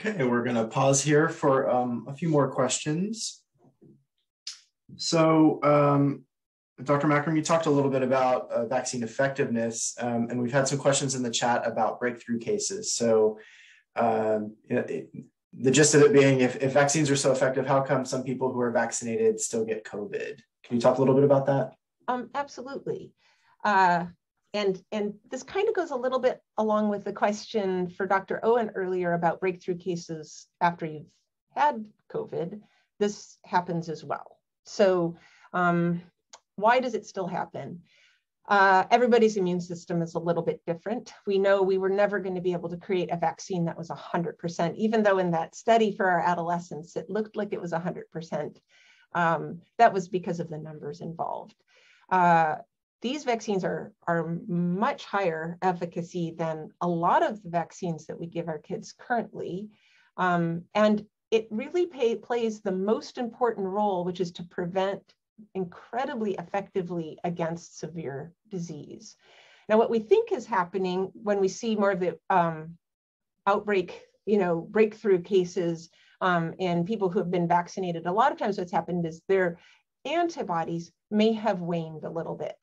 Okay, we're going to pause here for um, a few more questions. So, um, Dr. Makram, you talked a little bit about uh, vaccine effectiveness, um, and we've had some questions in the chat about breakthrough cases. So, um, it, the gist of it being if, if vaccines are so effective, how come some people who are vaccinated still get COVID? Can you talk a little bit about that? Um, absolutely. Uh, and, and this kind of goes a little bit along with the question for Dr. Owen earlier about breakthrough cases after you've had COVID. This happens as well. So um, why does it still happen? Uh, everybody's immune system is a little bit different. We know we were never going to be able to create a vaccine that was 100%, even though in that study for our adolescents, it looked like it was 100%. Um, that was because of the numbers involved. Uh, these vaccines are, are much higher efficacy than a lot of the vaccines that we give our kids currently. Um, and it really pay, plays the most important role, which is to prevent incredibly effectively against severe disease. Now, what we think is happening when we see more of the um, outbreak, you know, breakthrough cases um, in people who have been vaccinated, a lot of times what's happened is their antibodies may have waned a little bit.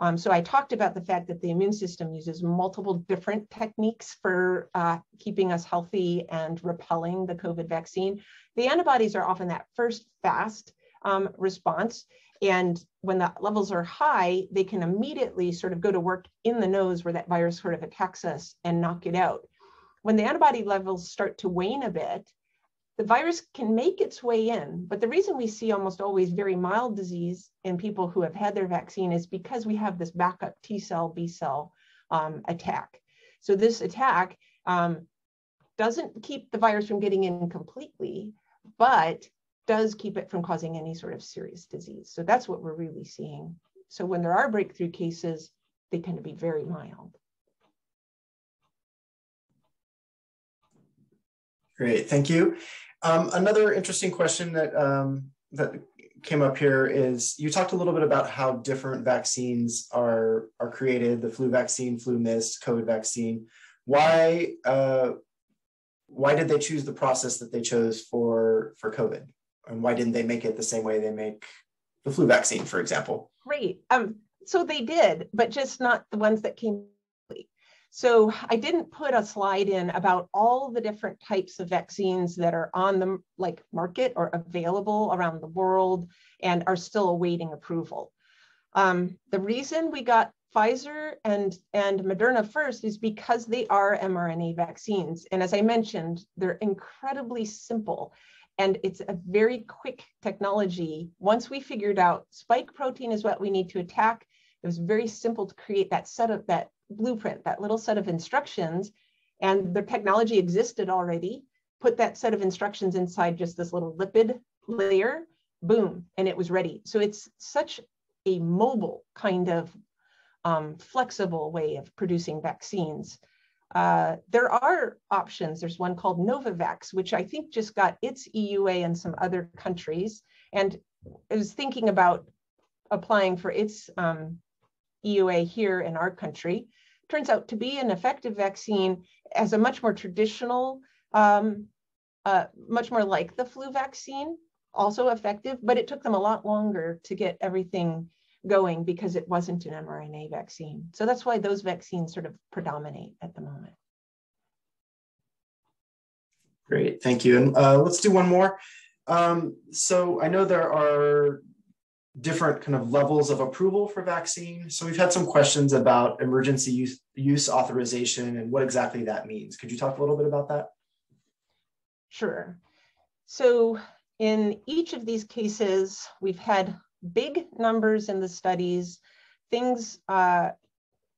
Um, so I talked about the fact that the immune system uses multiple different techniques for uh, keeping us healthy and repelling the COVID vaccine. The antibodies are often that first fast um, response. And when the levels are high, they can immediately sort of go to work in the nose where that virus sort of attacks us and knock it out. When the antibody levels start to wane a bit, the virus can make its way in, but the reason we see almost always very mild disease in people who have had their vaccine is because we have this backup T cell, B cell um, attack. So this attack um, doesn't keep the virus from getting in completely, but does keep it from causing any sort of serious disease. So that's what we're really seeing. So when there are breakthrough cases, they tend to be very mild. Great, thank you. Um, another interesting question that um, that came up here is you talked a little bit about how different vaccines are are created: the flu vaccine, flu mist, COVID vaccine. Why uh, why did they choose the process that they chose for for COVID, and why didn't they make it the same way they make the flu vaccine, for example? Great. Um, so they did, but just not the ones that came so I didn't put a slide in about all the different types of vaccines that are on the like market or available around the world and are still awaiting approval. Um, the reason we got Pfizer and, and Moderna first is because they are mRNA vaccines. And as I mentioned, they're incredibly simple and it's a very quick technology. Once we figured out spike protein is what we need to attack, it was very simple to create that set of that blueprint, that little set of instructions, and the technology existed already, put that set of instructions inside just this little lipid layer, boom, and it was ready. So it's such a mobile kind of um, flexible way of producing vaccines. Uh, there are options. There's one called Novavax, which I think just got its EUA in some other countries. And I was thinking about applying for its um, EUA here in our country turns out to be an effective vaccine as a much more traditional, um, uh, much more like the flu vaccine, also effective, but it took them a lot longer to get everything going because it wasn't an mRNA vaccine. So that's why those vaccines sort of predominate at the moment. Great, thank you. And uh, let's do one more. Um, so I know there are different kind of levels of approval for vaccine. So we've had some questions about emergency use, use authorization and what exactly that means. Could you talk a little bit about that? Sure. So in each of these cases, we've had big numbers in the studies. Things, uh,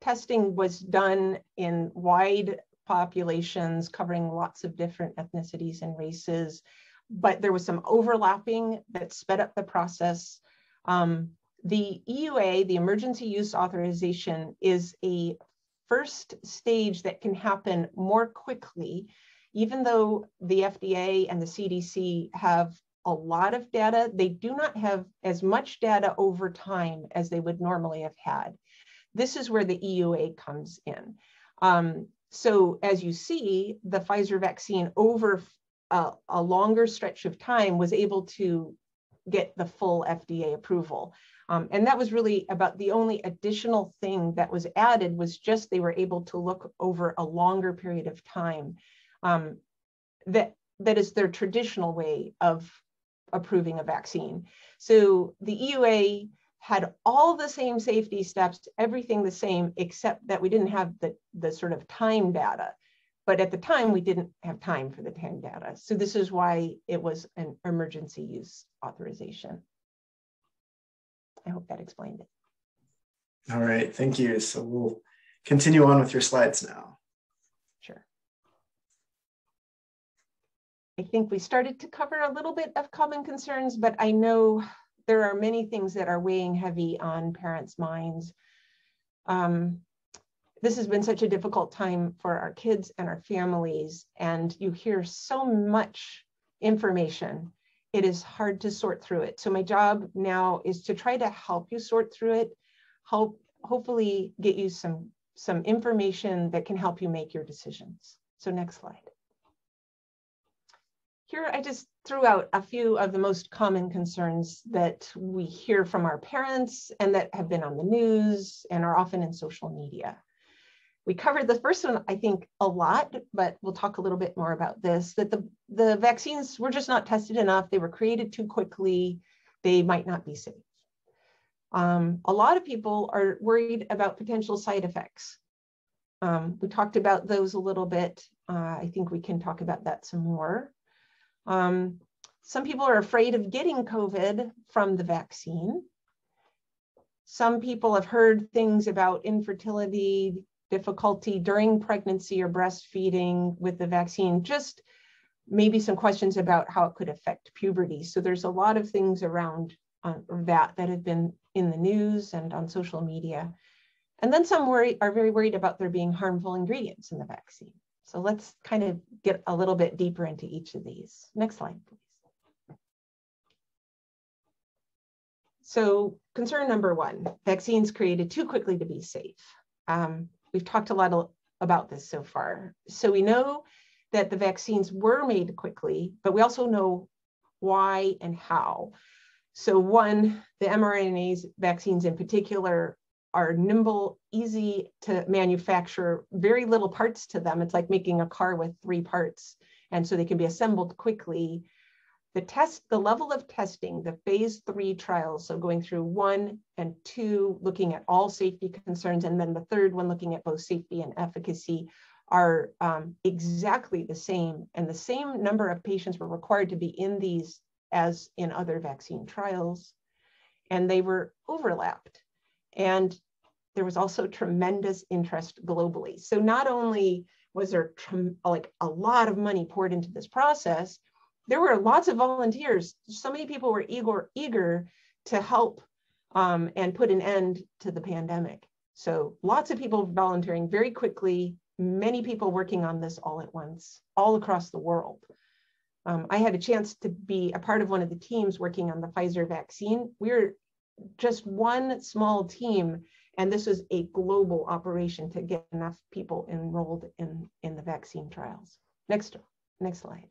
testing was done in wide populations covering lots of different ethnicities and races, but there was some overlapping that sped up the process. Um, the EUA, the emergency use authorization, is a first stage that can happen more quickly, even though the FDA and the CDC have a lot of data, they do not have as much data over time as they would normally have had. This is where the EUA comes in. Um, so as you see, the Pfizer vaccine over a, a longer stretch of time was able to get the full FDA approval. Um, and that was really about the only additional thing that was added was just they were able to look over a longer period of time. Um, that that is their traditional way of approving a vaccine. So the EUA had all the same safety steps, everything the same, except that we didn't have the, the sort of time data. But at the time, we didn't have time for the time data. So this is why it was an emergency use authorization. I hope that explained it. All right, thank you. So we'll continue on with your slides now. Sure. I think we started to cover a little bit of common concerns, but I know there are many things that are weighing heavy on parents' minds. Um, this has been such a difficult time for our kids and our families, and you hear so much information. It is hard to sort through it. So my job now is to try to help you sort through it, help hopefully get you some some information that can help you make your decisions. So next slide. Here I just threw out a few of the most common concerns that we hear from our parents and that have been on the news and are often in social media. We covered the first one, I think, a lot, but we'll talk a little bit more about this, that the, the vaccines were just not tested enough. They were created too quickly. They might not be safe. Um, a lot of people are worried about potential side effects. Um, we talked about those a little bit. Uh, I think we can talk about that some more. Um, some people are afraid of getting COVID from the vaccine. Some people have heard things about infertility, difficulty during pregnancy or breastfeeding with the vaccine, just maybe some questions about how it could affect puberty. So there's a lot of things around uh, that that have been in the news and on social media. And then some worry, are very worried about there being harmful ingredients in the vaccine. So let's kind of get a little bit deeper into each of these. Next slide, please. So concern number one, vaccines created too quickly to be safe. Um, we've talked a lot about this so far. So we know that the vaccines were made quickly, but we also know why and how. So one, the mRNAs vaccines in particular are nimble, easy to manufacture, very little parts to them. It's like making a car with three parts. And so they can be assembled quickly. The test, the level of testing, the phase three trials, so going through one and two, looking at all safety concerns, and then the third one looking at both safety and efficacy, are um, exactly the same. And the same number of patients were required to be in these as in other vaccine trials. And they were overlapped. And there was also tremendous interest globally. So not only was there like a lot of money poured into this process, there were lots of volunteers. So many people were eager, eager to help um, and put an end to the pandemic. So lots of people volunteering very quickly, many people working on this all at once, all across the world. Um, I had a chance to be a part of one of the teams working on the Pfizer vaccine. We were just one small team, and this was a global operation to get enough people enrolled in, in the vaccine trials. Next, next slide.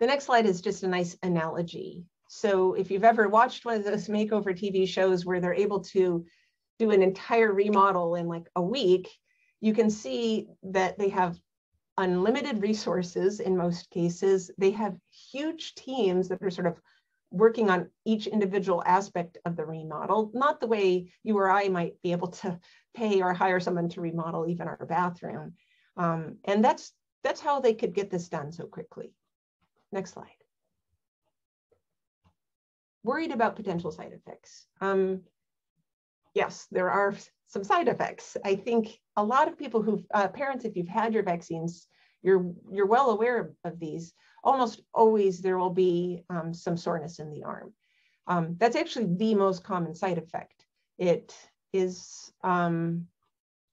The next slide is just a nice analogy. So if you've ever watched one of those makeover TV shows where they're able to do an entire remodel in like a week, you can see that they have unlimited resources in most cases. They have huge teams that are sort of working on each individual aspect of the remodel, not the way you or I might be able to pay or hire someone to remodel even our bathroom. Um, and that's, that's how they could get this done so quickly. Next slide. Worried about potential side effects. Um, yes, there are some side effects. I think a lot of people who, uh, parents, if you've had your vaccines, you're, you're well aware of, of these almost always there will be um, some soreness in the arm. Um, that's actually the most common side effect. It is um,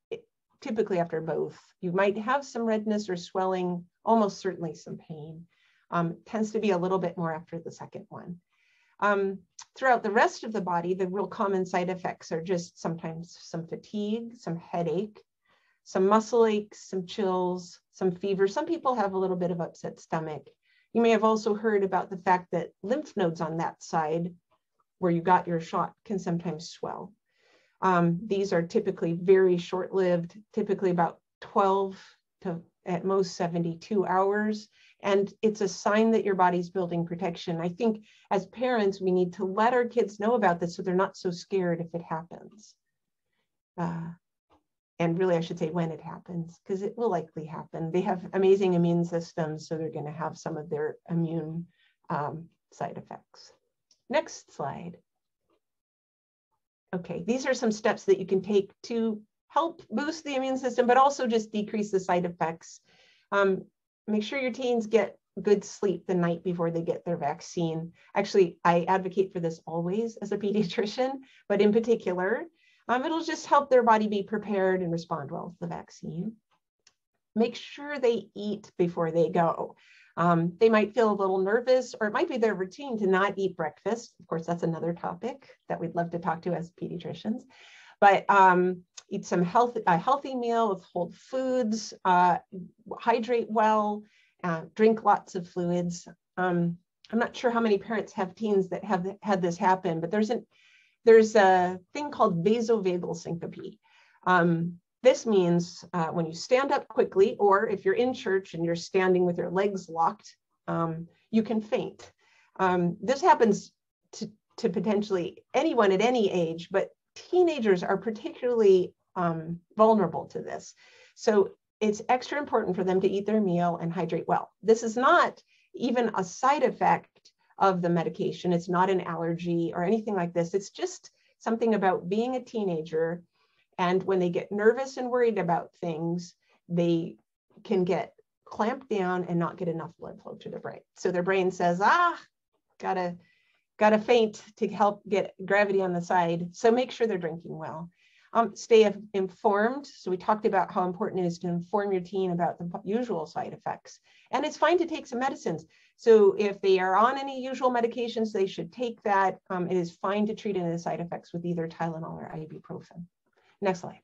it, typically after both. You might have some redness or swelling, almost certainly some pain. Um, tends to be a little bit more after the second one. Um, throughout the rest of the body, the real common side effects are just sometimes some fatigue, some headache, some muscle aches, some chills, some fever. Some people have a little bit of upset stomach. You may have also heard about the fact that lymph nodes on that side where you got your shot can sometimes swell. Um, these are typically very short-lived, typically about 12 to at most 72 hours. And it's a sign that your body's building protection. I think as parents, we need to let our kids know about this so they're not so scared if it happens. Uh, and really I should say when it happens, because it will likely happen. They have amazing immune systems, so they're gonna have some of their immune um, side effects. Next slide. Okay, these are some steps that you can take to help boost the immune system, but also just decrease the side effects. Um, make sure your teens get good sleep the night before they get their vaccine. Actually, I advocate for this always as a pediatrician, but in particular, um, it'll just help their body be prepared and respond well to the vaccine. Make sure they eat before they go. Um, they might feel a little nervous, or it might be their routine to not eat breakfast. Of course, that's another topic that we'd love to talk to as pediatricians. But um, eat some healthy, a healthy meal with whole foods, uh, hydrate well, uh, drink lots of fluids. Um, I'm not sure how many parents have teens that have had this happen, but there's, an, there's a thing called vasovagal syncope. Um, this means uh, when you stand up quickly, or if you're in church and you're standing with your legs locked, um, you can faint. Um, this happens to, to potentially anyone at any age, but teenagers are particularly um, vulnerable to this. So it's extra important for them to eat their meal and hydrate well. This is not even a side effect of the medication. It's not an allergy or anything like this. It's just something about being a teenager. And when they get nervous and worried about things, they can get clamped down and not get enough blood flow to their brain. So their brain says, ah, gotta, gotta faint to help get gravity on the side. So make sure they're drinking well. Um, stay informed. So we talked about how important it is to inform your teen about the usual side effects. And it's fine to take some medicines. So if they are on any usual medications, they should take that. Um, it is fine to treat any side effects with either Tylenol or ibuprofen. Next slide.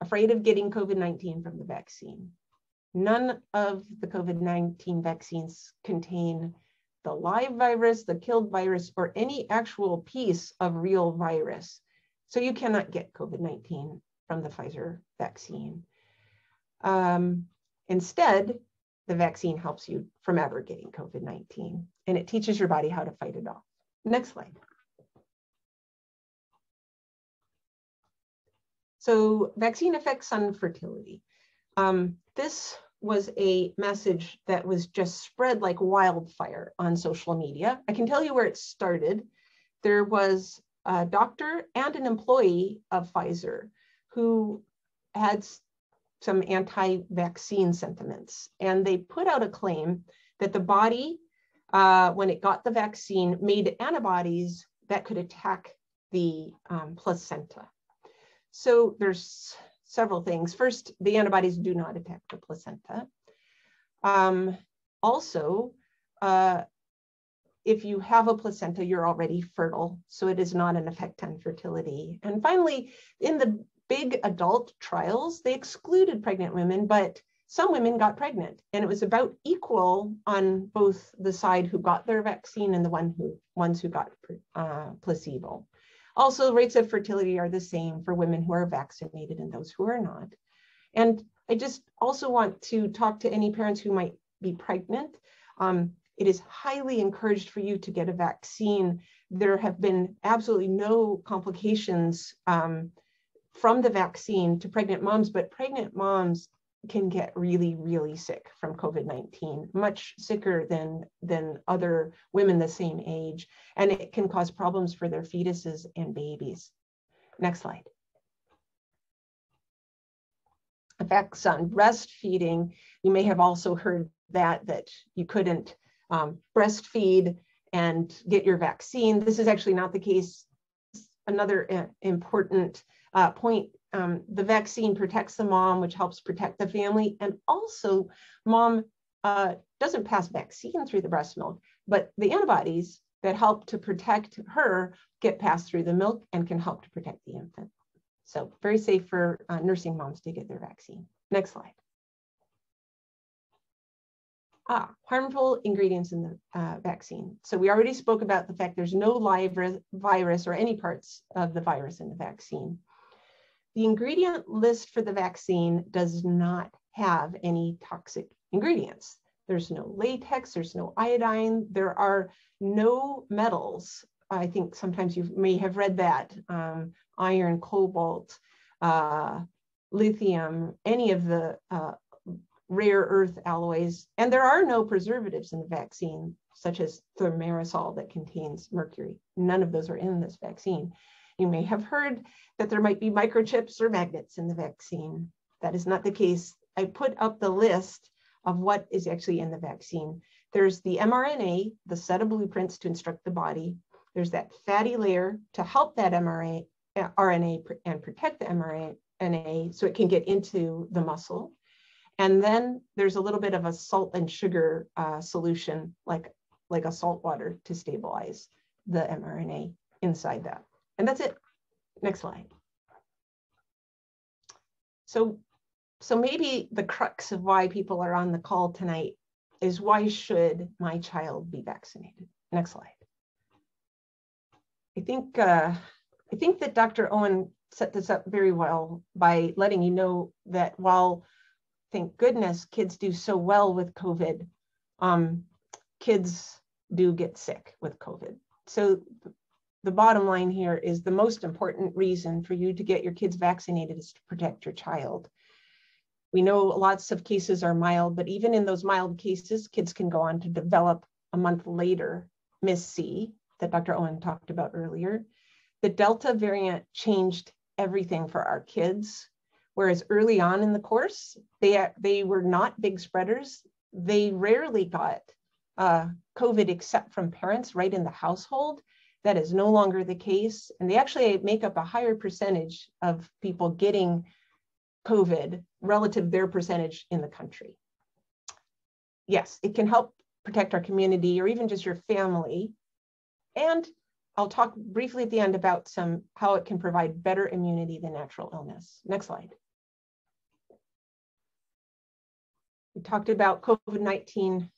Afraid of getting COVID-19 from the vaccine. None of the COVID-19 vaccines contain the live virus, the killed virus, or any actual piece of real virus. So you cannot get COVID-19 from the Pfizer vaccine. Um, instead, the vaccine helps you from ever getting COVID-19 and it teaches your body how to fight it off. Next slide. So vaccine effects on fertility. Um, this was a message that was just spread like wildfire on social media. I can tell you where it started. There was a doctor and an employee of Pfizer who had some anti-vaccine sentiments, and they put out a claim that the body, uh, when it got the vaccine, made antibodies that could attack the um, placenta. So there's several things. First, the antibodies do not attack the placenta. Um, also, uh, if you have a placenta, you're already fertile, so it is not an effect on fertility. And finally, in the big adult trials, they excluded pregnant women, but some women got pregnant, and it was about equal on both the side who got their vaccine and the one who ones who got uh, placebo. Also, rates of fertility are the same for women who are vaccinated and those who are not. And I just also want to talk to any parents who might be pregnant. Um, it is highly encouraged for you to get a vaccine. There have been absolutely no complications um, from the vaccine to pregnant moms, but pregnant moms can get really, really sick from COVID-19, much sicker than, than other women the same age. And it can cause problems for their fetuses and babies. Next slide. Effects on breastfeeding. You may have also heard that, that you couldn't um, breastfeed and get your vaccine. This is actually not the case. Another uh, important uh, point um, the vaccine protects the mom, which helps protect the family. And also, mom uh, doesn't pass vaccine through the breast milk, but the antibodies that help to protect her get passed through the milk and can help to protect the infant. So very safe for uh, nursing moms to get their vaccine. Next slide. Ah, harmful ingredients in the uh, vaccine. So we already spoke about the fact there's no live virus or any parts of the virus in the vaccine. The ingredient list for the vaccine does not have any toxic ingredients. There's no latex, there's no iodine, there are no metals. I think sometimes you may have read that um, iron, cobalt, uh, lithium, any of the uh, rare earth alloys. And there are no preservatives in the vaccine, such as thimerosal that contains mercury. None of those are in this vaccine. You may have heard that there might be microchips or magnets in the vaccine. That is not the case. I put up the list of what is actually in the vaccine. There's the mRNA, the set of blueprints to instruct the body. There's that fatty layer to help that mRNA RNA and protect the mRNA so it can get into the muscle. And then there's a little bit of a salt and sugar uh, solution, like, like a salt water to stabilize the mRNA inside that. And that's it. Next slide. So so maybe the crux of why people are on the call tonight is why should my child be vaccinated? Next slide. I think uh, I think that Dr. Owen set this up very well by letting you know that while thank goodness kids do so well with COVID, um, kids do get sick with COVID. So the bottom line here is the most important reason for you to get your kids vaccinated is to protect your child. We know lots of cases are mild, but even in those mild cases, kids can go on to develop a month later MIS-C that Dr. Owen talked about earlier. The Delta variant changed everything for our kids. Whereas early on in the course, they, they were not big spreaders. They rarely got uh, COVID except from parents right in the household. That is no longer the case. And they actually make up a higher percentage of people getting COVID relative to their percentage in the country. Yes, it can help protect our community or even just your family. And I'll talk briefly at the end about some how it can provide better immunity than natural illness. Next slide. We talked about COVID-19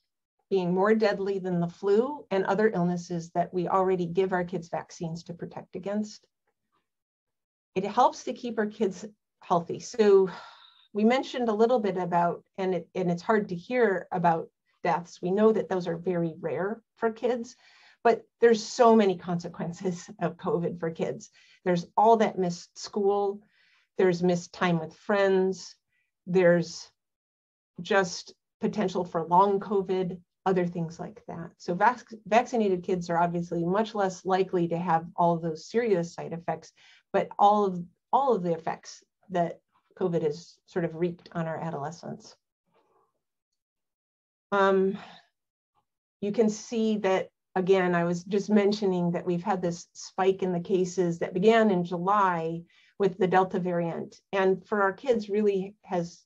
being more deadly than the flu and other illnesses that we already give our kids vaccines to protect against. It helps to keep our kids healthy. So we mentioned a little bit about, and, it, and it's hard to hear about deaths. We know that those are very rare for kids, but there's so many consequences of COVID for kids. There's all that missed school, there's missed time with friends, there's just potential for long COVID, other things like that. So vac vaccinated kids are obviously much less likely to have all of those serious side effects, but all of all of the effects that COVID has sort of wreaked on our adolescents. Um, you can see that, again, I was just mentioning that we've had this spike in the cases that began in July with the Delta variant. And for our kids really has,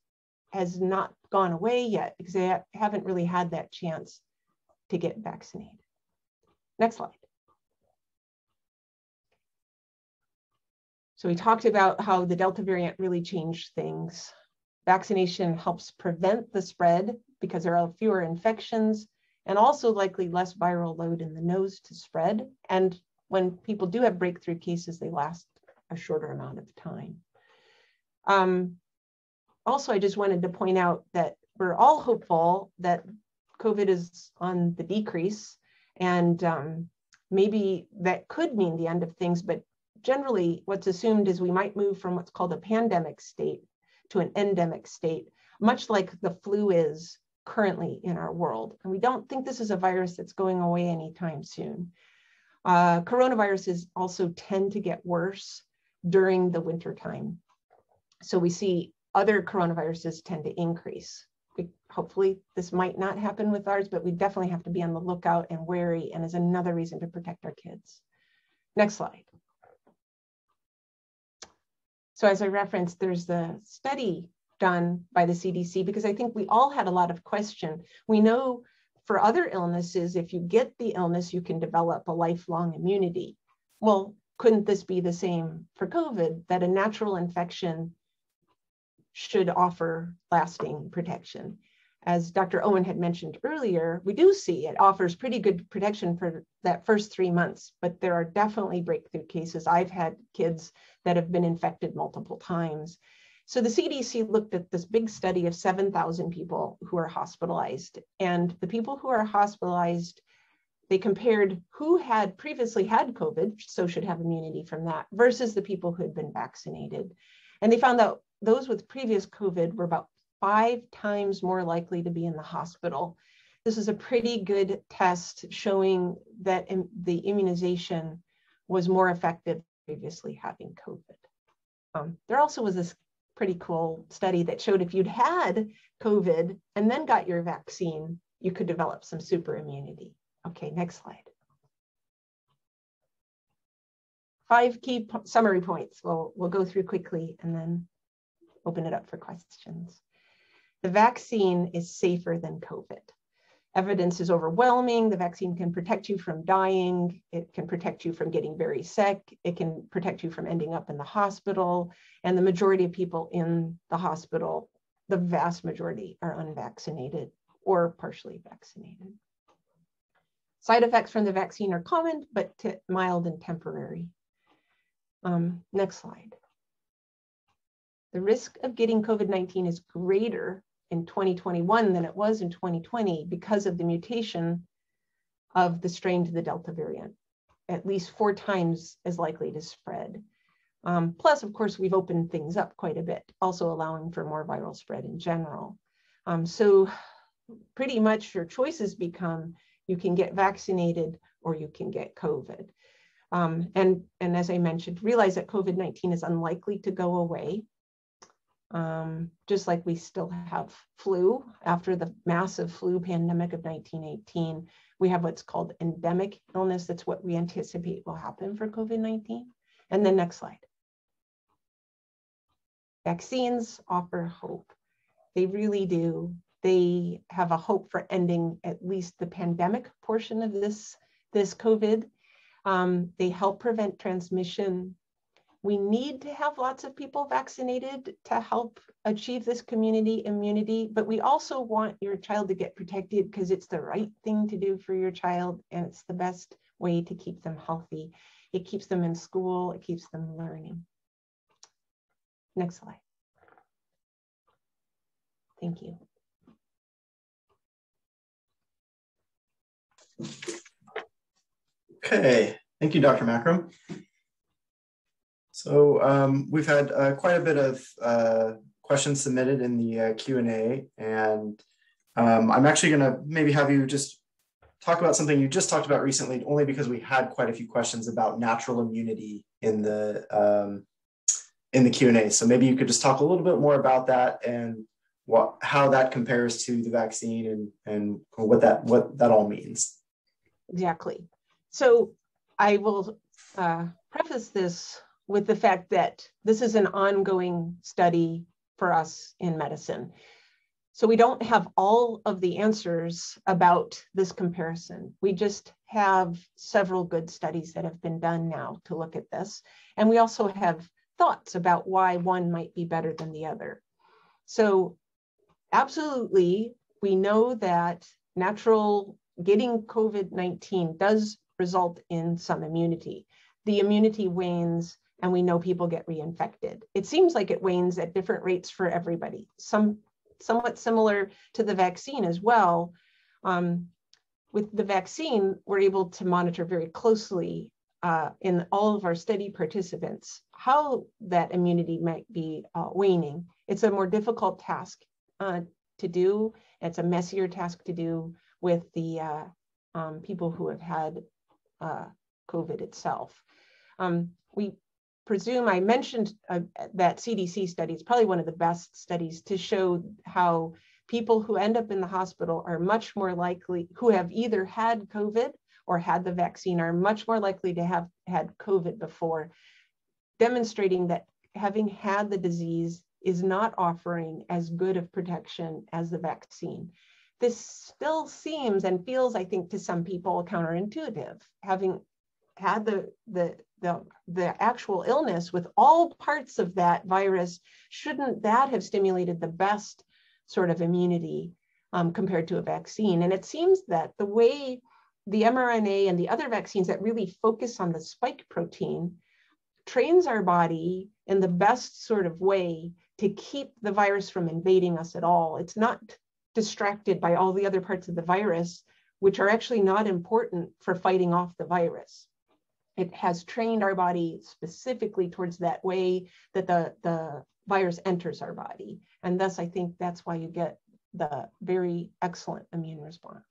has not gone away yet because they haven't really had that chance to get vaccinated. Next slide. So we talked about how the Delta variant really changed things. Vaccination helps prevent the spread because there are fewer infections and also likely less viral load in the nose to spread. And when people do have breakthrough cases, they last a shorter amount of time. Um, also, I just wanted to point out that we're all hopeful that COVID is on the decrease and um, maybe that could mean the end of things, but generally what's assumed is we might move from what's called a pandemic state to an endemic state, much like the flu is currently in our world. And we don't think this is a virus that's going away anytime soon. Uh, coronaviruses also tend to get worse during the winter time. So we see other coronaviruses tend to increase. We, hopefully this might not happen with ours, but we definitely have to be on the lookout and wary and is another reason to protect our kids. Next slide. So as I referenced, there's the study done by the CDC because I think we all had a lot of question. We know for other illnesses, if you get the illness, you can develop a lifelong immunity. Well, couldn't this be the same for COVID, that a natural infection should offer lasting protection? as Dr. Owen had mentioned earlier, we do see it offers pretty good protection for that first three months, but there are definitely breakthrough cases. I've had kids that have been infected multiple times. So the CDC looked at this big study of 7,000 people who are hospitalized. And the people who are hospitalized, they compared who had previously had COVID, so should have immunity from that, versus the people who had been vaccinated. And they found that those with previous COVID were about five times more likely to be in the hospital. This is a pretty good test showing that the immunization was more effective previously having COVID. Um, there also was this pretty cool study that showed if you'd had COVID and then got your vaccine, you could develop some super immunity. Okay, next slide. Five key summary points. We'll, we'll go through quickly and then open it up for questions. The vaccine is safer than COVID. Evidence is overwhelming. The vaccine can protect you from dying. It can protect you from getting very sick. It can protect you from ending up in the hospital. And the majority of people in the hospital the vast majority are unvaccinated or partially vaccinated. Side effects from the vaccine are common, but mild and temporary. Um, next slide. The risk of getting COVID-19 is greater in 2021 than it was in 2020 because of the mutation of the strain to the Delta variant, at least four times as likely to spread. Um, plus, of course, we've opened things up quite a bit, also allowing for more viral spread in general. Um, so pretty much your choices become you can get vaccinated or you can get COVID. Um, and, and as I mentioned, realize that COVID-19 is unlikely to go away. Um, just like we still have flu after the massive flu pandemic of 1918, we have what's called endemic illness. That's what we anticipate will happen for COVID-19. And then next slide. Vaccines offer hope. They really do. They have a hope for ending at least the pandemic portion of this, this COVID. Um, they help prevent transmission we need to have lots of people vaccinated to help achieve this community immunity, but we also want your child to get protected because it's the right thing to do for your child and it's the best way to keep them healthy. It keeps them in school, it keeps them learning. Next slide. Thank you. Okay, thank you, Dr. Makram. So um, we've had uh, quite a bit of uh, questions submitted in the uh, Q&A and um, I'm actually gonna maybe have you just talk about something you just talked about recently only because we had quite a few questions about natural immunity in the um, in the Q&A. So maybe you could just talk a little bit more about that and what how that compares to the vaccine and and what that what that all means. Exactly. So I will uh, preface this with the fact that this is an ongoing study for us in medicine. So we don't have all of the answers about this comparison. We just have several good studies that have been done now to look at this. And we also have thoughts about why one might be better than the other. So absolutely, we know that natural getting COVID-19 does result in some immunity. The immunity wanes and we know people get reinfected. It seems like it wanes at different rates for everybody, some somewhat similar to the vaccine as well. Um, with the vaccine, we're able to monitor very closely uh, in all of our study participants how that immunity might be uh, waning. It's a more difficult task uh, to do. It's a messier task to do with the uh, um, people who have had uh, COVID itself. Um, we presume I mentioned uh, that CDC study is probably one of the best studies to show how people who end up in the hospital are much more likely, who have either had COVID or had the vaccine, are much more likely to have had COVID before, demonstrating that having had the disease is not offering as good of protection as the vaccine. This still seems and feels, I think, to some people counterintuitive. Having had the, the the, the actual illness with all parts of that virus, shouldn't that have stimulated the best sort of immunity um, compared to a vaccine? And it seems that the way the mRNA and the other vaccines that really focus on the spike protein trains our body in the best sort of way to keep the virus from invading us at all. It's not distracted by all the other parts of the virus, which are actually not important for fighting off the virus it has trained our body specifically towards that way that the, the virus enters our body. And thus, I think that's why you get the very excellent immune response.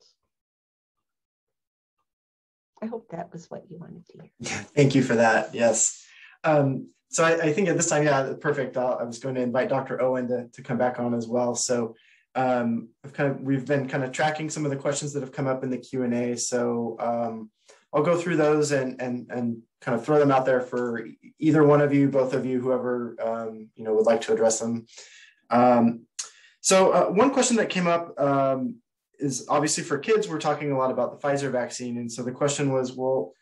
I hope that was what you wanted to hear. Thank you for that. Yes. Um, so I, I, think at this time, yeah, perfect. I'll, i was going to invite Dr. Owen to, to come back on as well. So um, I've kind of, we've been kind of tracking some of the questions that have come up in the Q&A. So um, I'll go through those and and and kind of throw them out there for either one of you, both of you, whoever um, you know would like to address them. Um, so uh, one question that came up um, is obviously for kids. We're talking a lot about the Pfizer vaccine, and so the question was, well,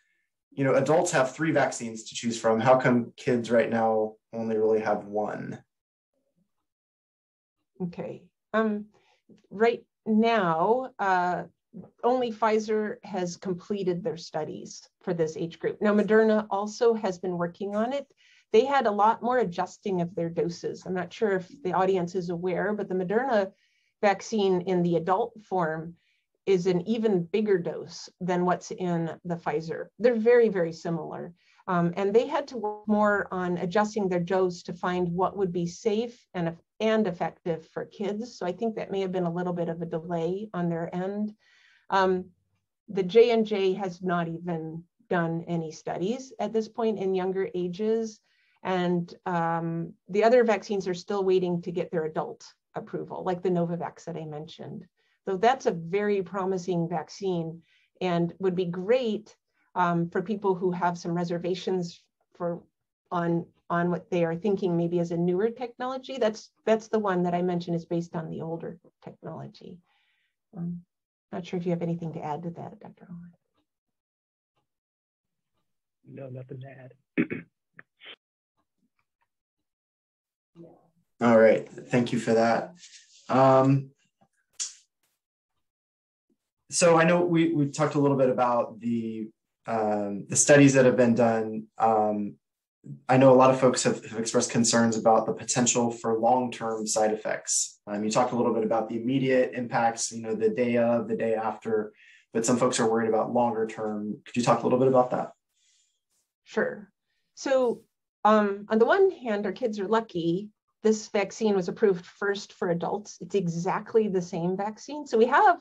you know, adults have three vaccines to choose from. How come kids right now only really have one? Okay. Um, right now, uh, only Pfizer has completed their studies for this age group. Now, Moderna also has been working on it. They had a lot more adjusting of their doses. I'm not sure if the audience is aware, but the Moderna vaccine in the adult form is an even bigger dose than what's in the Pfizer. They're very, very similar. Um, and they had to work more on adjusting their dose to find what would be safe and, and effective for kids. So I think that may have been a little bit of a delay on their end. Um, the J&J has not even done any studies at this point in younger ages. And um, the other vaccines are still waiting to get their adult approval, like the Novavax that I mentioned. So that's a very promising vaccine and would be great um, for people who have some reservations for on on what they are thinking maybe as a newer technology. That's that's the one that I mentioned is based on the older technology. Um, not sure if you have anything to add to that, Dr. Owen. No, nothing to add. All right, thank you for that. Um, so I know we, we talked a little bit about the um, the studies that have been done. Um, I know a lot of folks have, have, expressed concerns about the potential for long-term side effects. Um, you talked a little bit about the immediate impacts, you know, the day of, the day after, but some folks are worried about longer term. Could you talk a little bit about that? Sure. So um, on the one hand, our kids are lucky. This vaccine was approved first for adults. It's exactly the same vaccine. So we have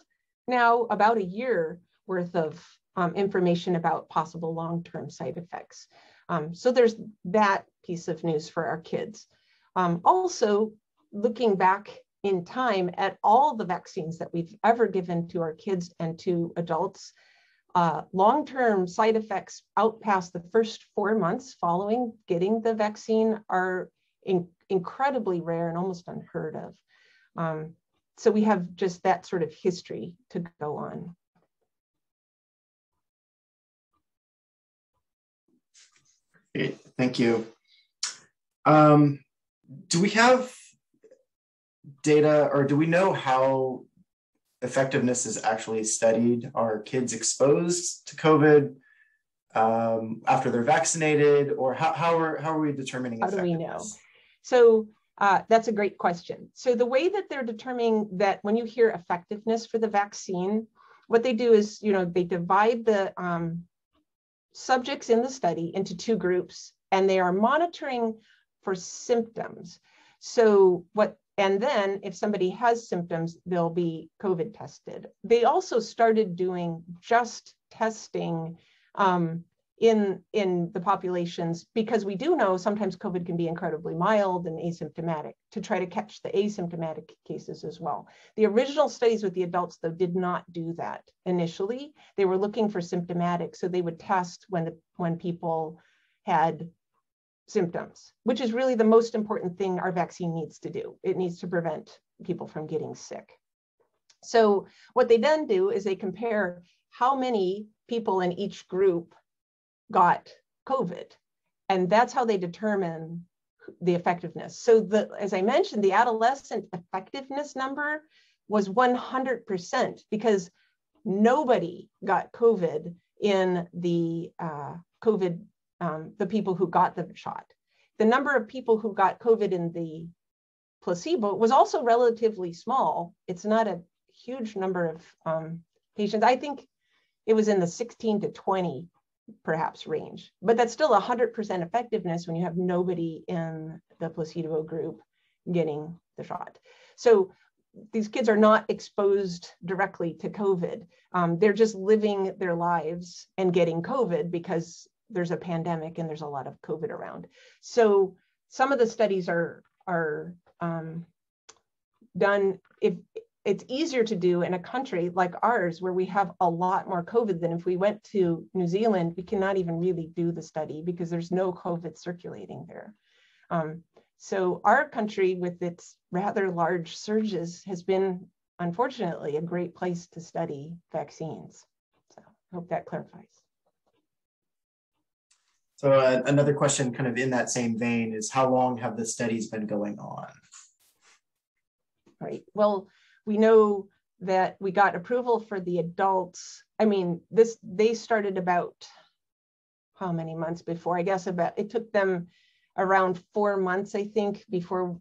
now about a year worth of um, information about possible long-term side effects. Um, so there's that piece of news for our kids. Um, also, looking back in time at all the vaccines that we've ever given to our kids and to adults, uh, long-term side effects out past the first four months following getting the vaccine are in, incredibly rare and almost unheard of. Um, so we have just that sort of history to go on. Great, thank you. Um, do we have data or do we know how effectiveness is actually studied? Are kids exposed to COVID um, after they're vaccinated or how, how, are, how are we determining How do we know? So uh, that's a great question. So the way that they're determining that when you hear effectiveness for the vaccine, what they do is, you know, they divide the um, subjects in the study into two groups and they are monitoring for symptoms. So what, and then if somebody has symptoms, they'll be COVID tested. They also started doing just testing um, in, in the populations because we do know sometimes COVID can be incredibly mild and asymptomatic to try to catch the asymptomatic cases as well. The original studies with the adults, though, did not do that initially. They were looking for symptomatic, so they would test when, the, when people had symptoms, which is really the most important thing our vaccine needs to do. It needs to prevent people from getting sick. So what they then do is they compare how many people in each group got COVID. And that's how they determine the effectiveness. So the, as I mentioned, the adolescent effectiveness number was 100% because nobody got COVID in the uh, COVID, um, the people who got the shot. The number of people who got COVID in the placebo was also relatively small. It's not a huge number of um, patients. I think it was in the 16 to 20 perhaps range, but that's still 100% effectiveness when you have nobody in the placebo group getting the shot. So these kids are not exposed directly to COVID. Um, they're just living their lives and getting COVID because there's a pandemic and there's a lot of COVID around. So some of the studies are are um, done if it's easier to do in a country like ours where we have a lot more COVID than if we went to New Zealand, we cannot even really do the study because there's no COVID circulating there. Um, so our country with its rather large surges has been, unfortunately, a great place to study vaccines. So I hope that clarifies. So uh, another question kind of in that same vein is how long have the studies been going on? right? Well, we know that we got approval for the adults. I mean, this they started about how many months before? I guess about it took them around four months, I think, before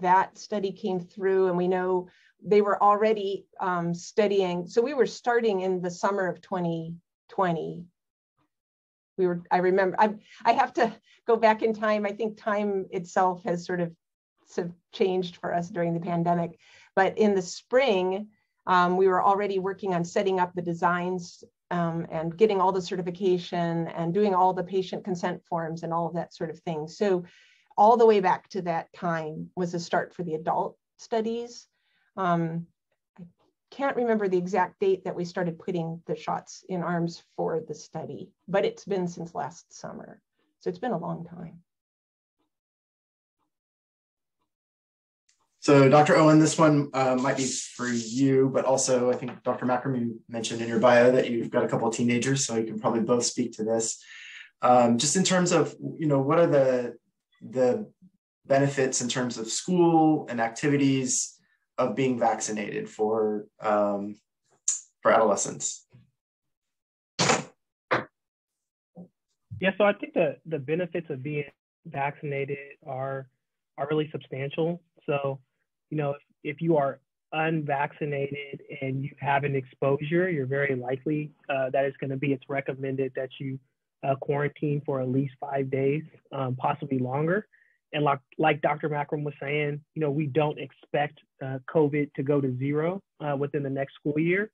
that study came through. And we know they were already um, studying. So we were starting in the summer of 2020. We were, I remember, I, I have to go back in time. I think time itself has sort of, sort of changed for us during the pandemic. But in the spring, um, we were already working on setting up the designs um, and getting all the certification and doing all the patient consent forms and all of that sort of thing. So all the way back to that time was a start for the adult studies. Um, I can't remember the exact date that we started putting the shots in arms for the study, but it's been since last summer. So it's been a long time. So Dr. Owen, this one uh, might be for you, but also I think Dr. Makram, you mentioned in your bio that you've got a couple of teenagers, so you can probably both speak to this. Um, just in terms of, you know, what are the, the benefits in terms of school and activities of being vaccinated for um, for adolescents? Yeah, so I think the the benefits of being vaccinated are are really substantial. So, you know, if, if you are unvaccinated and you have an exposure, you're very likely uh, that it's going to be. It's recommended that you uh, quarantine for at least five days, um, possibly longer. And like, like Dr. Makram was saying, you know, we don't expect uh, COVID to go to zero uh, within the next school year.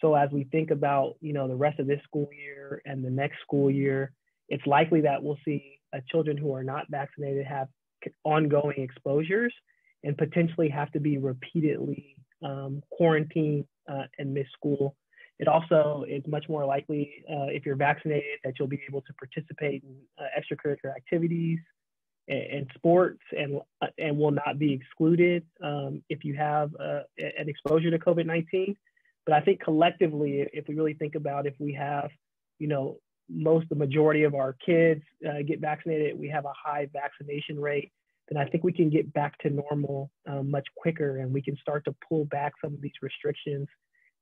So as we think about, you know, the rest of this school year and the next school year, it's likely that we'll see uh, children who are not vaccinated have ongoing exposures and potentially have to be repeatedly um, quarantined uh, and miss school. It also is much more likely uh, if you're vaccinated that you'll be able to participate in uh, extracurricular activities, and sports and and will not be excluded um, if you have uh, an exposure to COVID-19. But I think collectively, if we really think about if we have, you know, most the majority of our kids uh, get vaccinated, we have a high vaccination rate, then I think we can get back to normal um, much quicker, and we can start to pull back some of these restrictions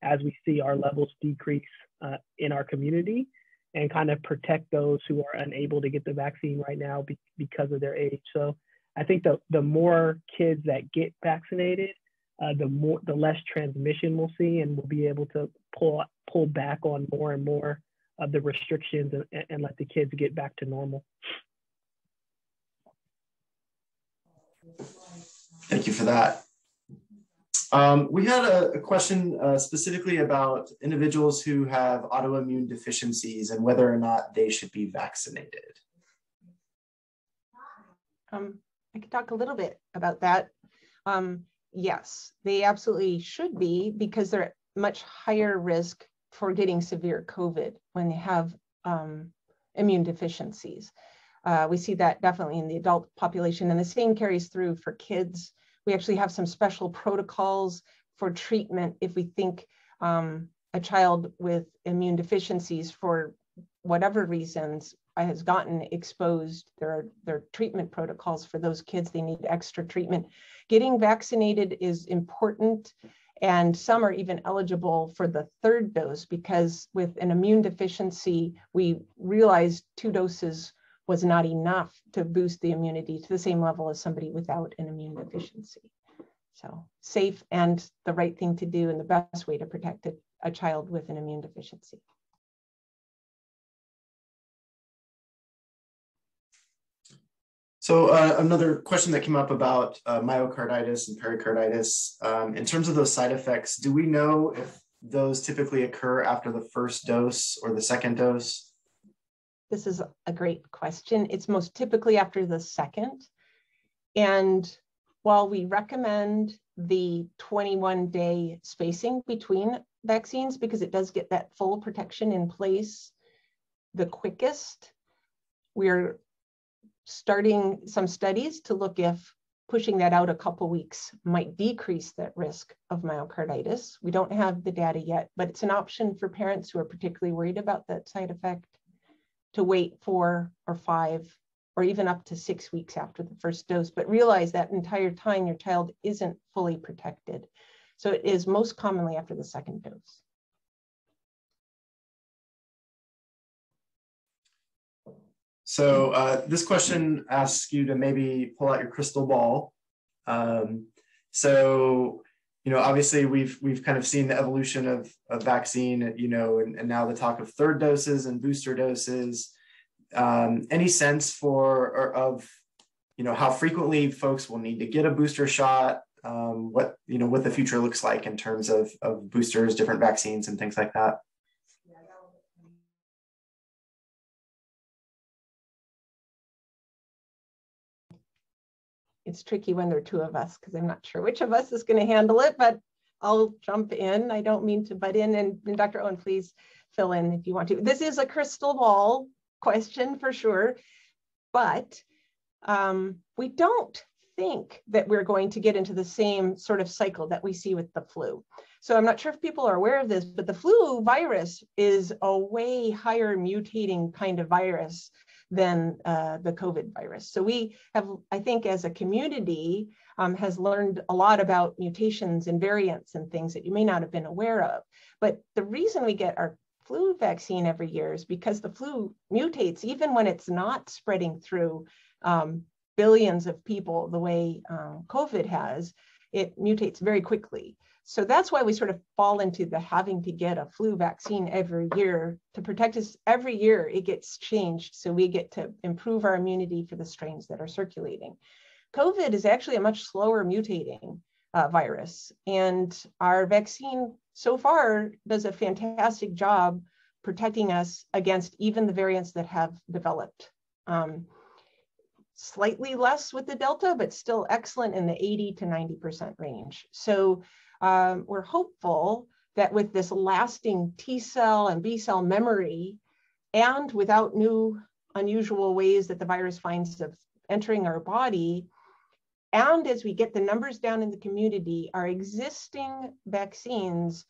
as we see our levels decrease uh, in our community and kind of protect those who are unable to get the vaccine right now be, because of their age. So I think the, the more kids that get vaccinated, uh, the more the less transmission we'll see, and we'll be able to pull pull back on more and more of the restrictions and, and let the kids get back to normal. Thank you for that. Um, we had a, a question uh, specifically about individuals who have autoimmune deficiencies and whether or not they should be vaccinated. Um, I can talk a little bit about that. Um, yes, they absolutely should be because they're at much higher risk for getting severe COVID when they have um, immune deficiencies. Uh, we see that definitely in the adult population, and the same carries through for kids we actually have some special protocols for treatment if we think um, a child with immune deficiencies for whatever reasons has gotten exposed. There are, there treatment protocols for those kids. They need extra treatment. Getting vaccinated is important. And some are even eligible for the third dose because with an immune deficiency, we realized two doses was not enough to boost the immunity to the same level as somebody without an immune deficiency. So safe and the right thing to do and the best way to protect a, a child with an immune deficiency. So uh, another question that came up about uh, myocarditis and pericarditis. Um, in terms of those side effects, do we know if those typically occur after the first dose or the second dose? This is a great question. It's most typically after the second. And while we recommend the 21 day spacing between vaccines because it does get that full protection in place the quickest, we're starting some studies to look if pushing that out a couple weeks might decrease that risk of myocarditis. We don't have the data yet, but it's an option for parents who are particularly worried about that side effect to wait four or five or even up to six weeks after the first dose, but realize that entire time your child isn't fully protected. So it is most commonly after the second dose. So uh, this question asks you to maybe pull out your crystal ball. Um, so, you know, obviously we've we've kind of seen the evolution of, of vaccine, you know, and, and now the talk of third doses and booster doses. Um, any sense for or of, you know, how frequently folks will need to get a booster shot? Um, what you know, what the future looks like in terms of of boosters, different vaccines, and things like that. It's tricky when there are two of us because I'm not sure which of us is going to handle it, but I'll jump in. I don't mean to butt in. And, and, Dr. Owen, please fill in if you want to. This is a crystal ball question for sure, but um, we don't think that we're going to get into the same sort of cycle that we see with the flu. So I'm not sure if people are aware of this, but the flu virus is a way higher mutating kind of virus than uh, the COVID virus. So we have, I think, as a community, um, has learned a lot about mutations and variants and things that you may not have been aware of. But the reason we get our flu vaccine every year is because the flu mutates even when it's not spreading through um, billions of people the way um, COVID has. It mutates very quickly. So that's why we sort of fall into the having to get a flu vaccine every year to protect us. Every year it gets changed. So we get to improve our immunity for the strains that are circulating. COVID is actually a much slower mutating uh, virus. And our vaccine so far does a fantastic job protecting us against even the variants that have developed. Um, slightly less with the Delta, but still excellent in the 80 to 90% range. So um, we're hopeful that with this lasting T cell and B cell memory, and without new unusual ways that the virus finds of entering our body, and as we get the numbers down in the community, our existing vaccines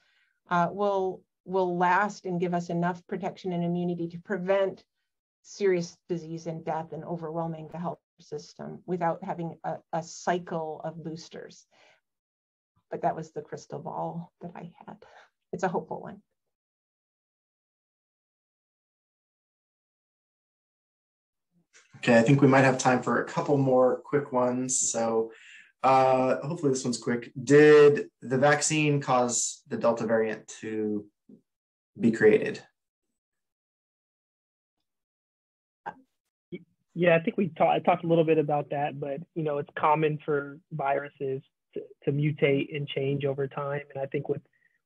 uh, will, will last and give us enough protection and immunity to prevent serious disease and death and overwhelming the health system without having a, a cycle of boosters but that was the crystal ball that I had. It's a hopeful one. Okay, I think we might have time for a couple more quick ones. So uh, hopefully this one's quick. Did the vaccine cause the Delta variant to be created? Yeah, I think we talked. I talked a little bit about that, but you know, it's common for viruses to, mutate and change over time. And I think with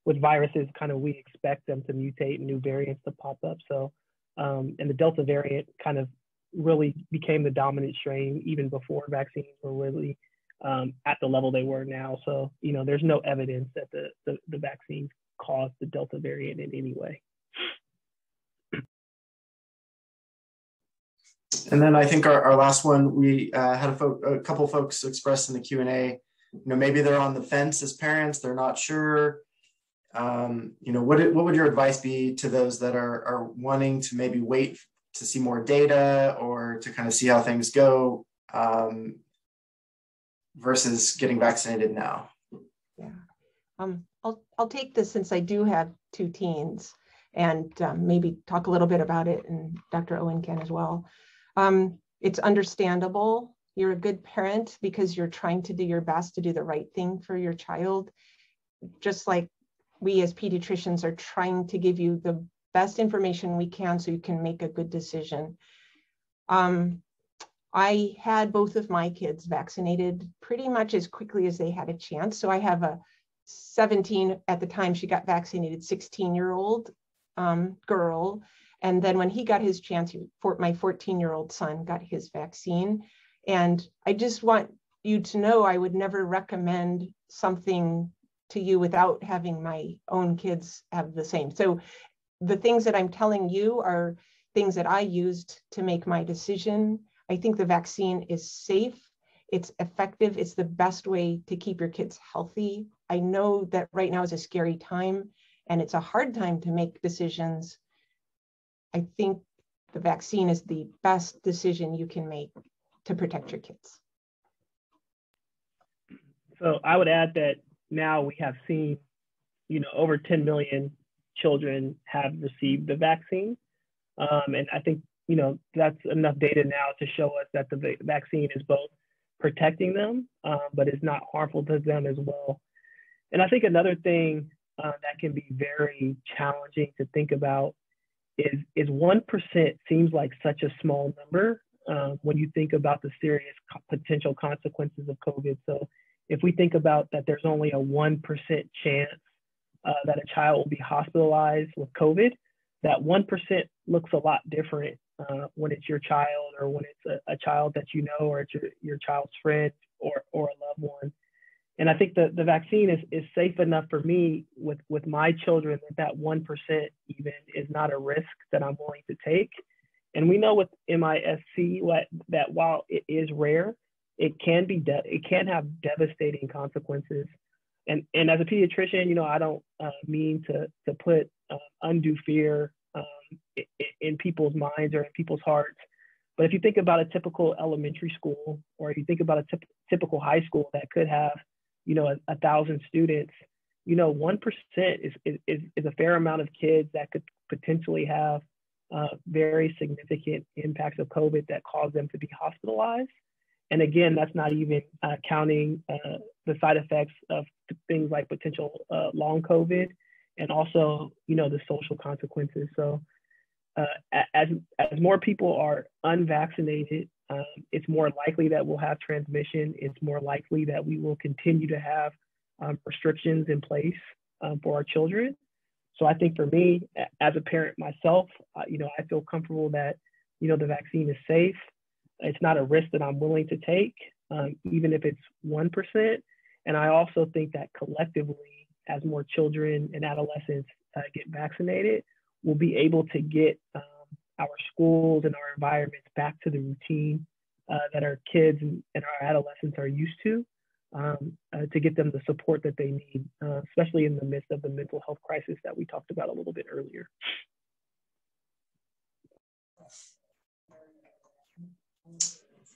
with viruses, kind of we expect them to mutate and new variants to pop up. So, um, and the Delta variant kind of really became the dominant strain even before vaccines were really um, at the level they were now. So, you know, there's no evidence that the, the, the vaccine caused the Delta variant in any way. And then I think our, our last one, we uh, had a, a couple folks express in the Q&A you know maybe they're on the fence as parents they're not sure. Um, you know what, what would your advice be to those that are, are wanting to maybe wait to see more data or to kind of see how things go um, versus getting vaccinated now? Yeah. Um, I'll, I'll take this since i do have two teens and um, maybe talk a little bit about it and dr owen can as well. Um, it's understandable you're a good parent because you're trying to do your best to do the right thing for your child. Just like we as pediatricians are trying to give you the best information we can so you can make a good decision. Um, I had both of my kids vaccinated pretty much as quickly as they had a chance. So I have a 17 at the time she got vaccinated, 16 year old um, girl. And then when he got his chance, for my 14 year old son got his vaccine. And I just want you to know I would never recommend something to you without having my own kids have the same. So the things that I'm telling you are things that I used to make my decision. I think the vaccine is safe, it's effective, it's the best way to keep your kids healthy. I know that right now is a scary time and it's a hard time to make decisions. I think the vaccine is the best decision you can make to protect your kids. So I would add that now we have seen, you know, over 10 million children have received the vaccine. Um, and I think, you know, that's enough data now to show us that the vaccine is both protecting them, um, but is not harmful to them as well. And I think another thing uh, that can be very challenging to think about is is one percent seems like such a small number um, when you think about the serious co- potential consequences of COVID. So if we think about that, there's only a one percent chance uh, that a child will be hospitalized with COVID. That one percent looks a lot different uh, when it's your child or when it's a, a, child that you know or it's your, your child's friend or, or a loved one. And I think the, the vaccine is, is safe enough for me with, with my children that that 1% even is not a risk that I'm willing to take. And we know with MIS-C that while it is rare, it can be de- it can have devastating consequences. And and as a pediatrician, you know, I don't uh, mean to to put uh, undue fear um, in, in people's minds or in people's hearts. But if you think about a typical elementary school, or if you think about a t- typical high school that could have you know, a, a thousand students, you know, 1% is, is, is a fair amount of kids that could potentially have uh, very significant impacts of COVID that caused them to be hospitalized. And again, that's not even uh, counting uh, the side effects of things like potential uh, long COVID and also, you know, the social consequences. So uh, as, as more people are unvaccinated, um, it's more likely that we'll have transmission. It's more likely that we will continue to have um, restrictions in place um, for our children. So I think for me, as a parent myself, uh, you know, I feel comfortable that, you know, the vaccine is safe. It's not a risk that I'm willing to take, um, even if it's 1%. And I also think that collectively, as more children and adolescents uh, get vaccinated, we'll be able to get um, our schools and our environments back to the routine uh, that our kids and, and, our adolescents are used to um, uh, to get them the support that they need, uh, especially in the midst of the mental health crisis that we talked about a little bit earlier.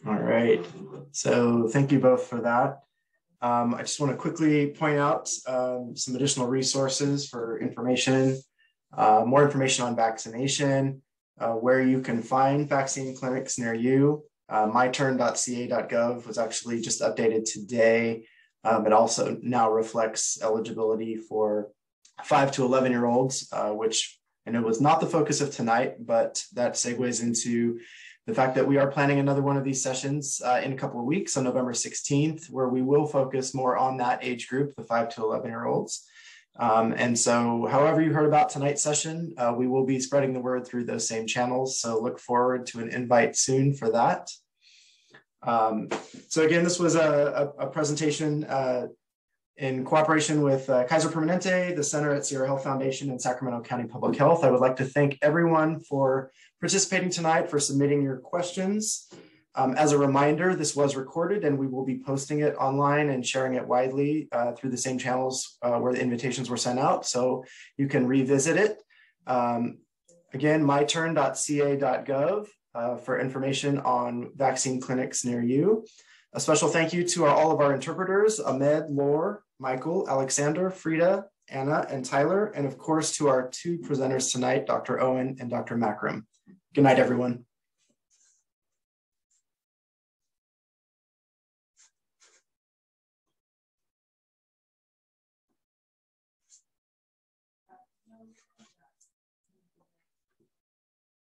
All right. So thank you both for that. Um, I just want to quickly point out um, some additional resources for information, uh, more information on vaccination, uh, where you can find vaccine clinics near you. Uh, myturn.ca.gov was actually just updated today. Um, it also now reflects eligibility for five to 11 year olds, uh, which I know was not the focus of tonight, but that segues into the fact that we are planning another one of these sessions uh, in a couple of weeks on November 16th, where we will focus more on that age group, the five to 11 year olds. Um, and so, however you heard about tonight's session, uh, we will be spreading the word through those same channels. So look forward to an invite soon for that. Um, so again, this was a, a, a presentation uh, in cooperation with uh, Kaiser Permanente, the Center at Sierra Health Foundation, and Sacramento County Public Health. I would like to thank everyone for participating tonight, for submitting your questions. Um, as a reminder, this was recorded and we will be posting it online and sharing it widely uh, through the same channels uh, where the invitations were sent out. So you can revisit it. Um, again, myturn.ca.gov uh, for information on vaccine clinics near you. A special thank you to our, all of our interpreters, Ahmed, Lore, Michael, Alexander, Frida, Anna, and Tyler, and of course to our two presenters tonight, Dr. Owen and Dr. Makram. Good night, everyone.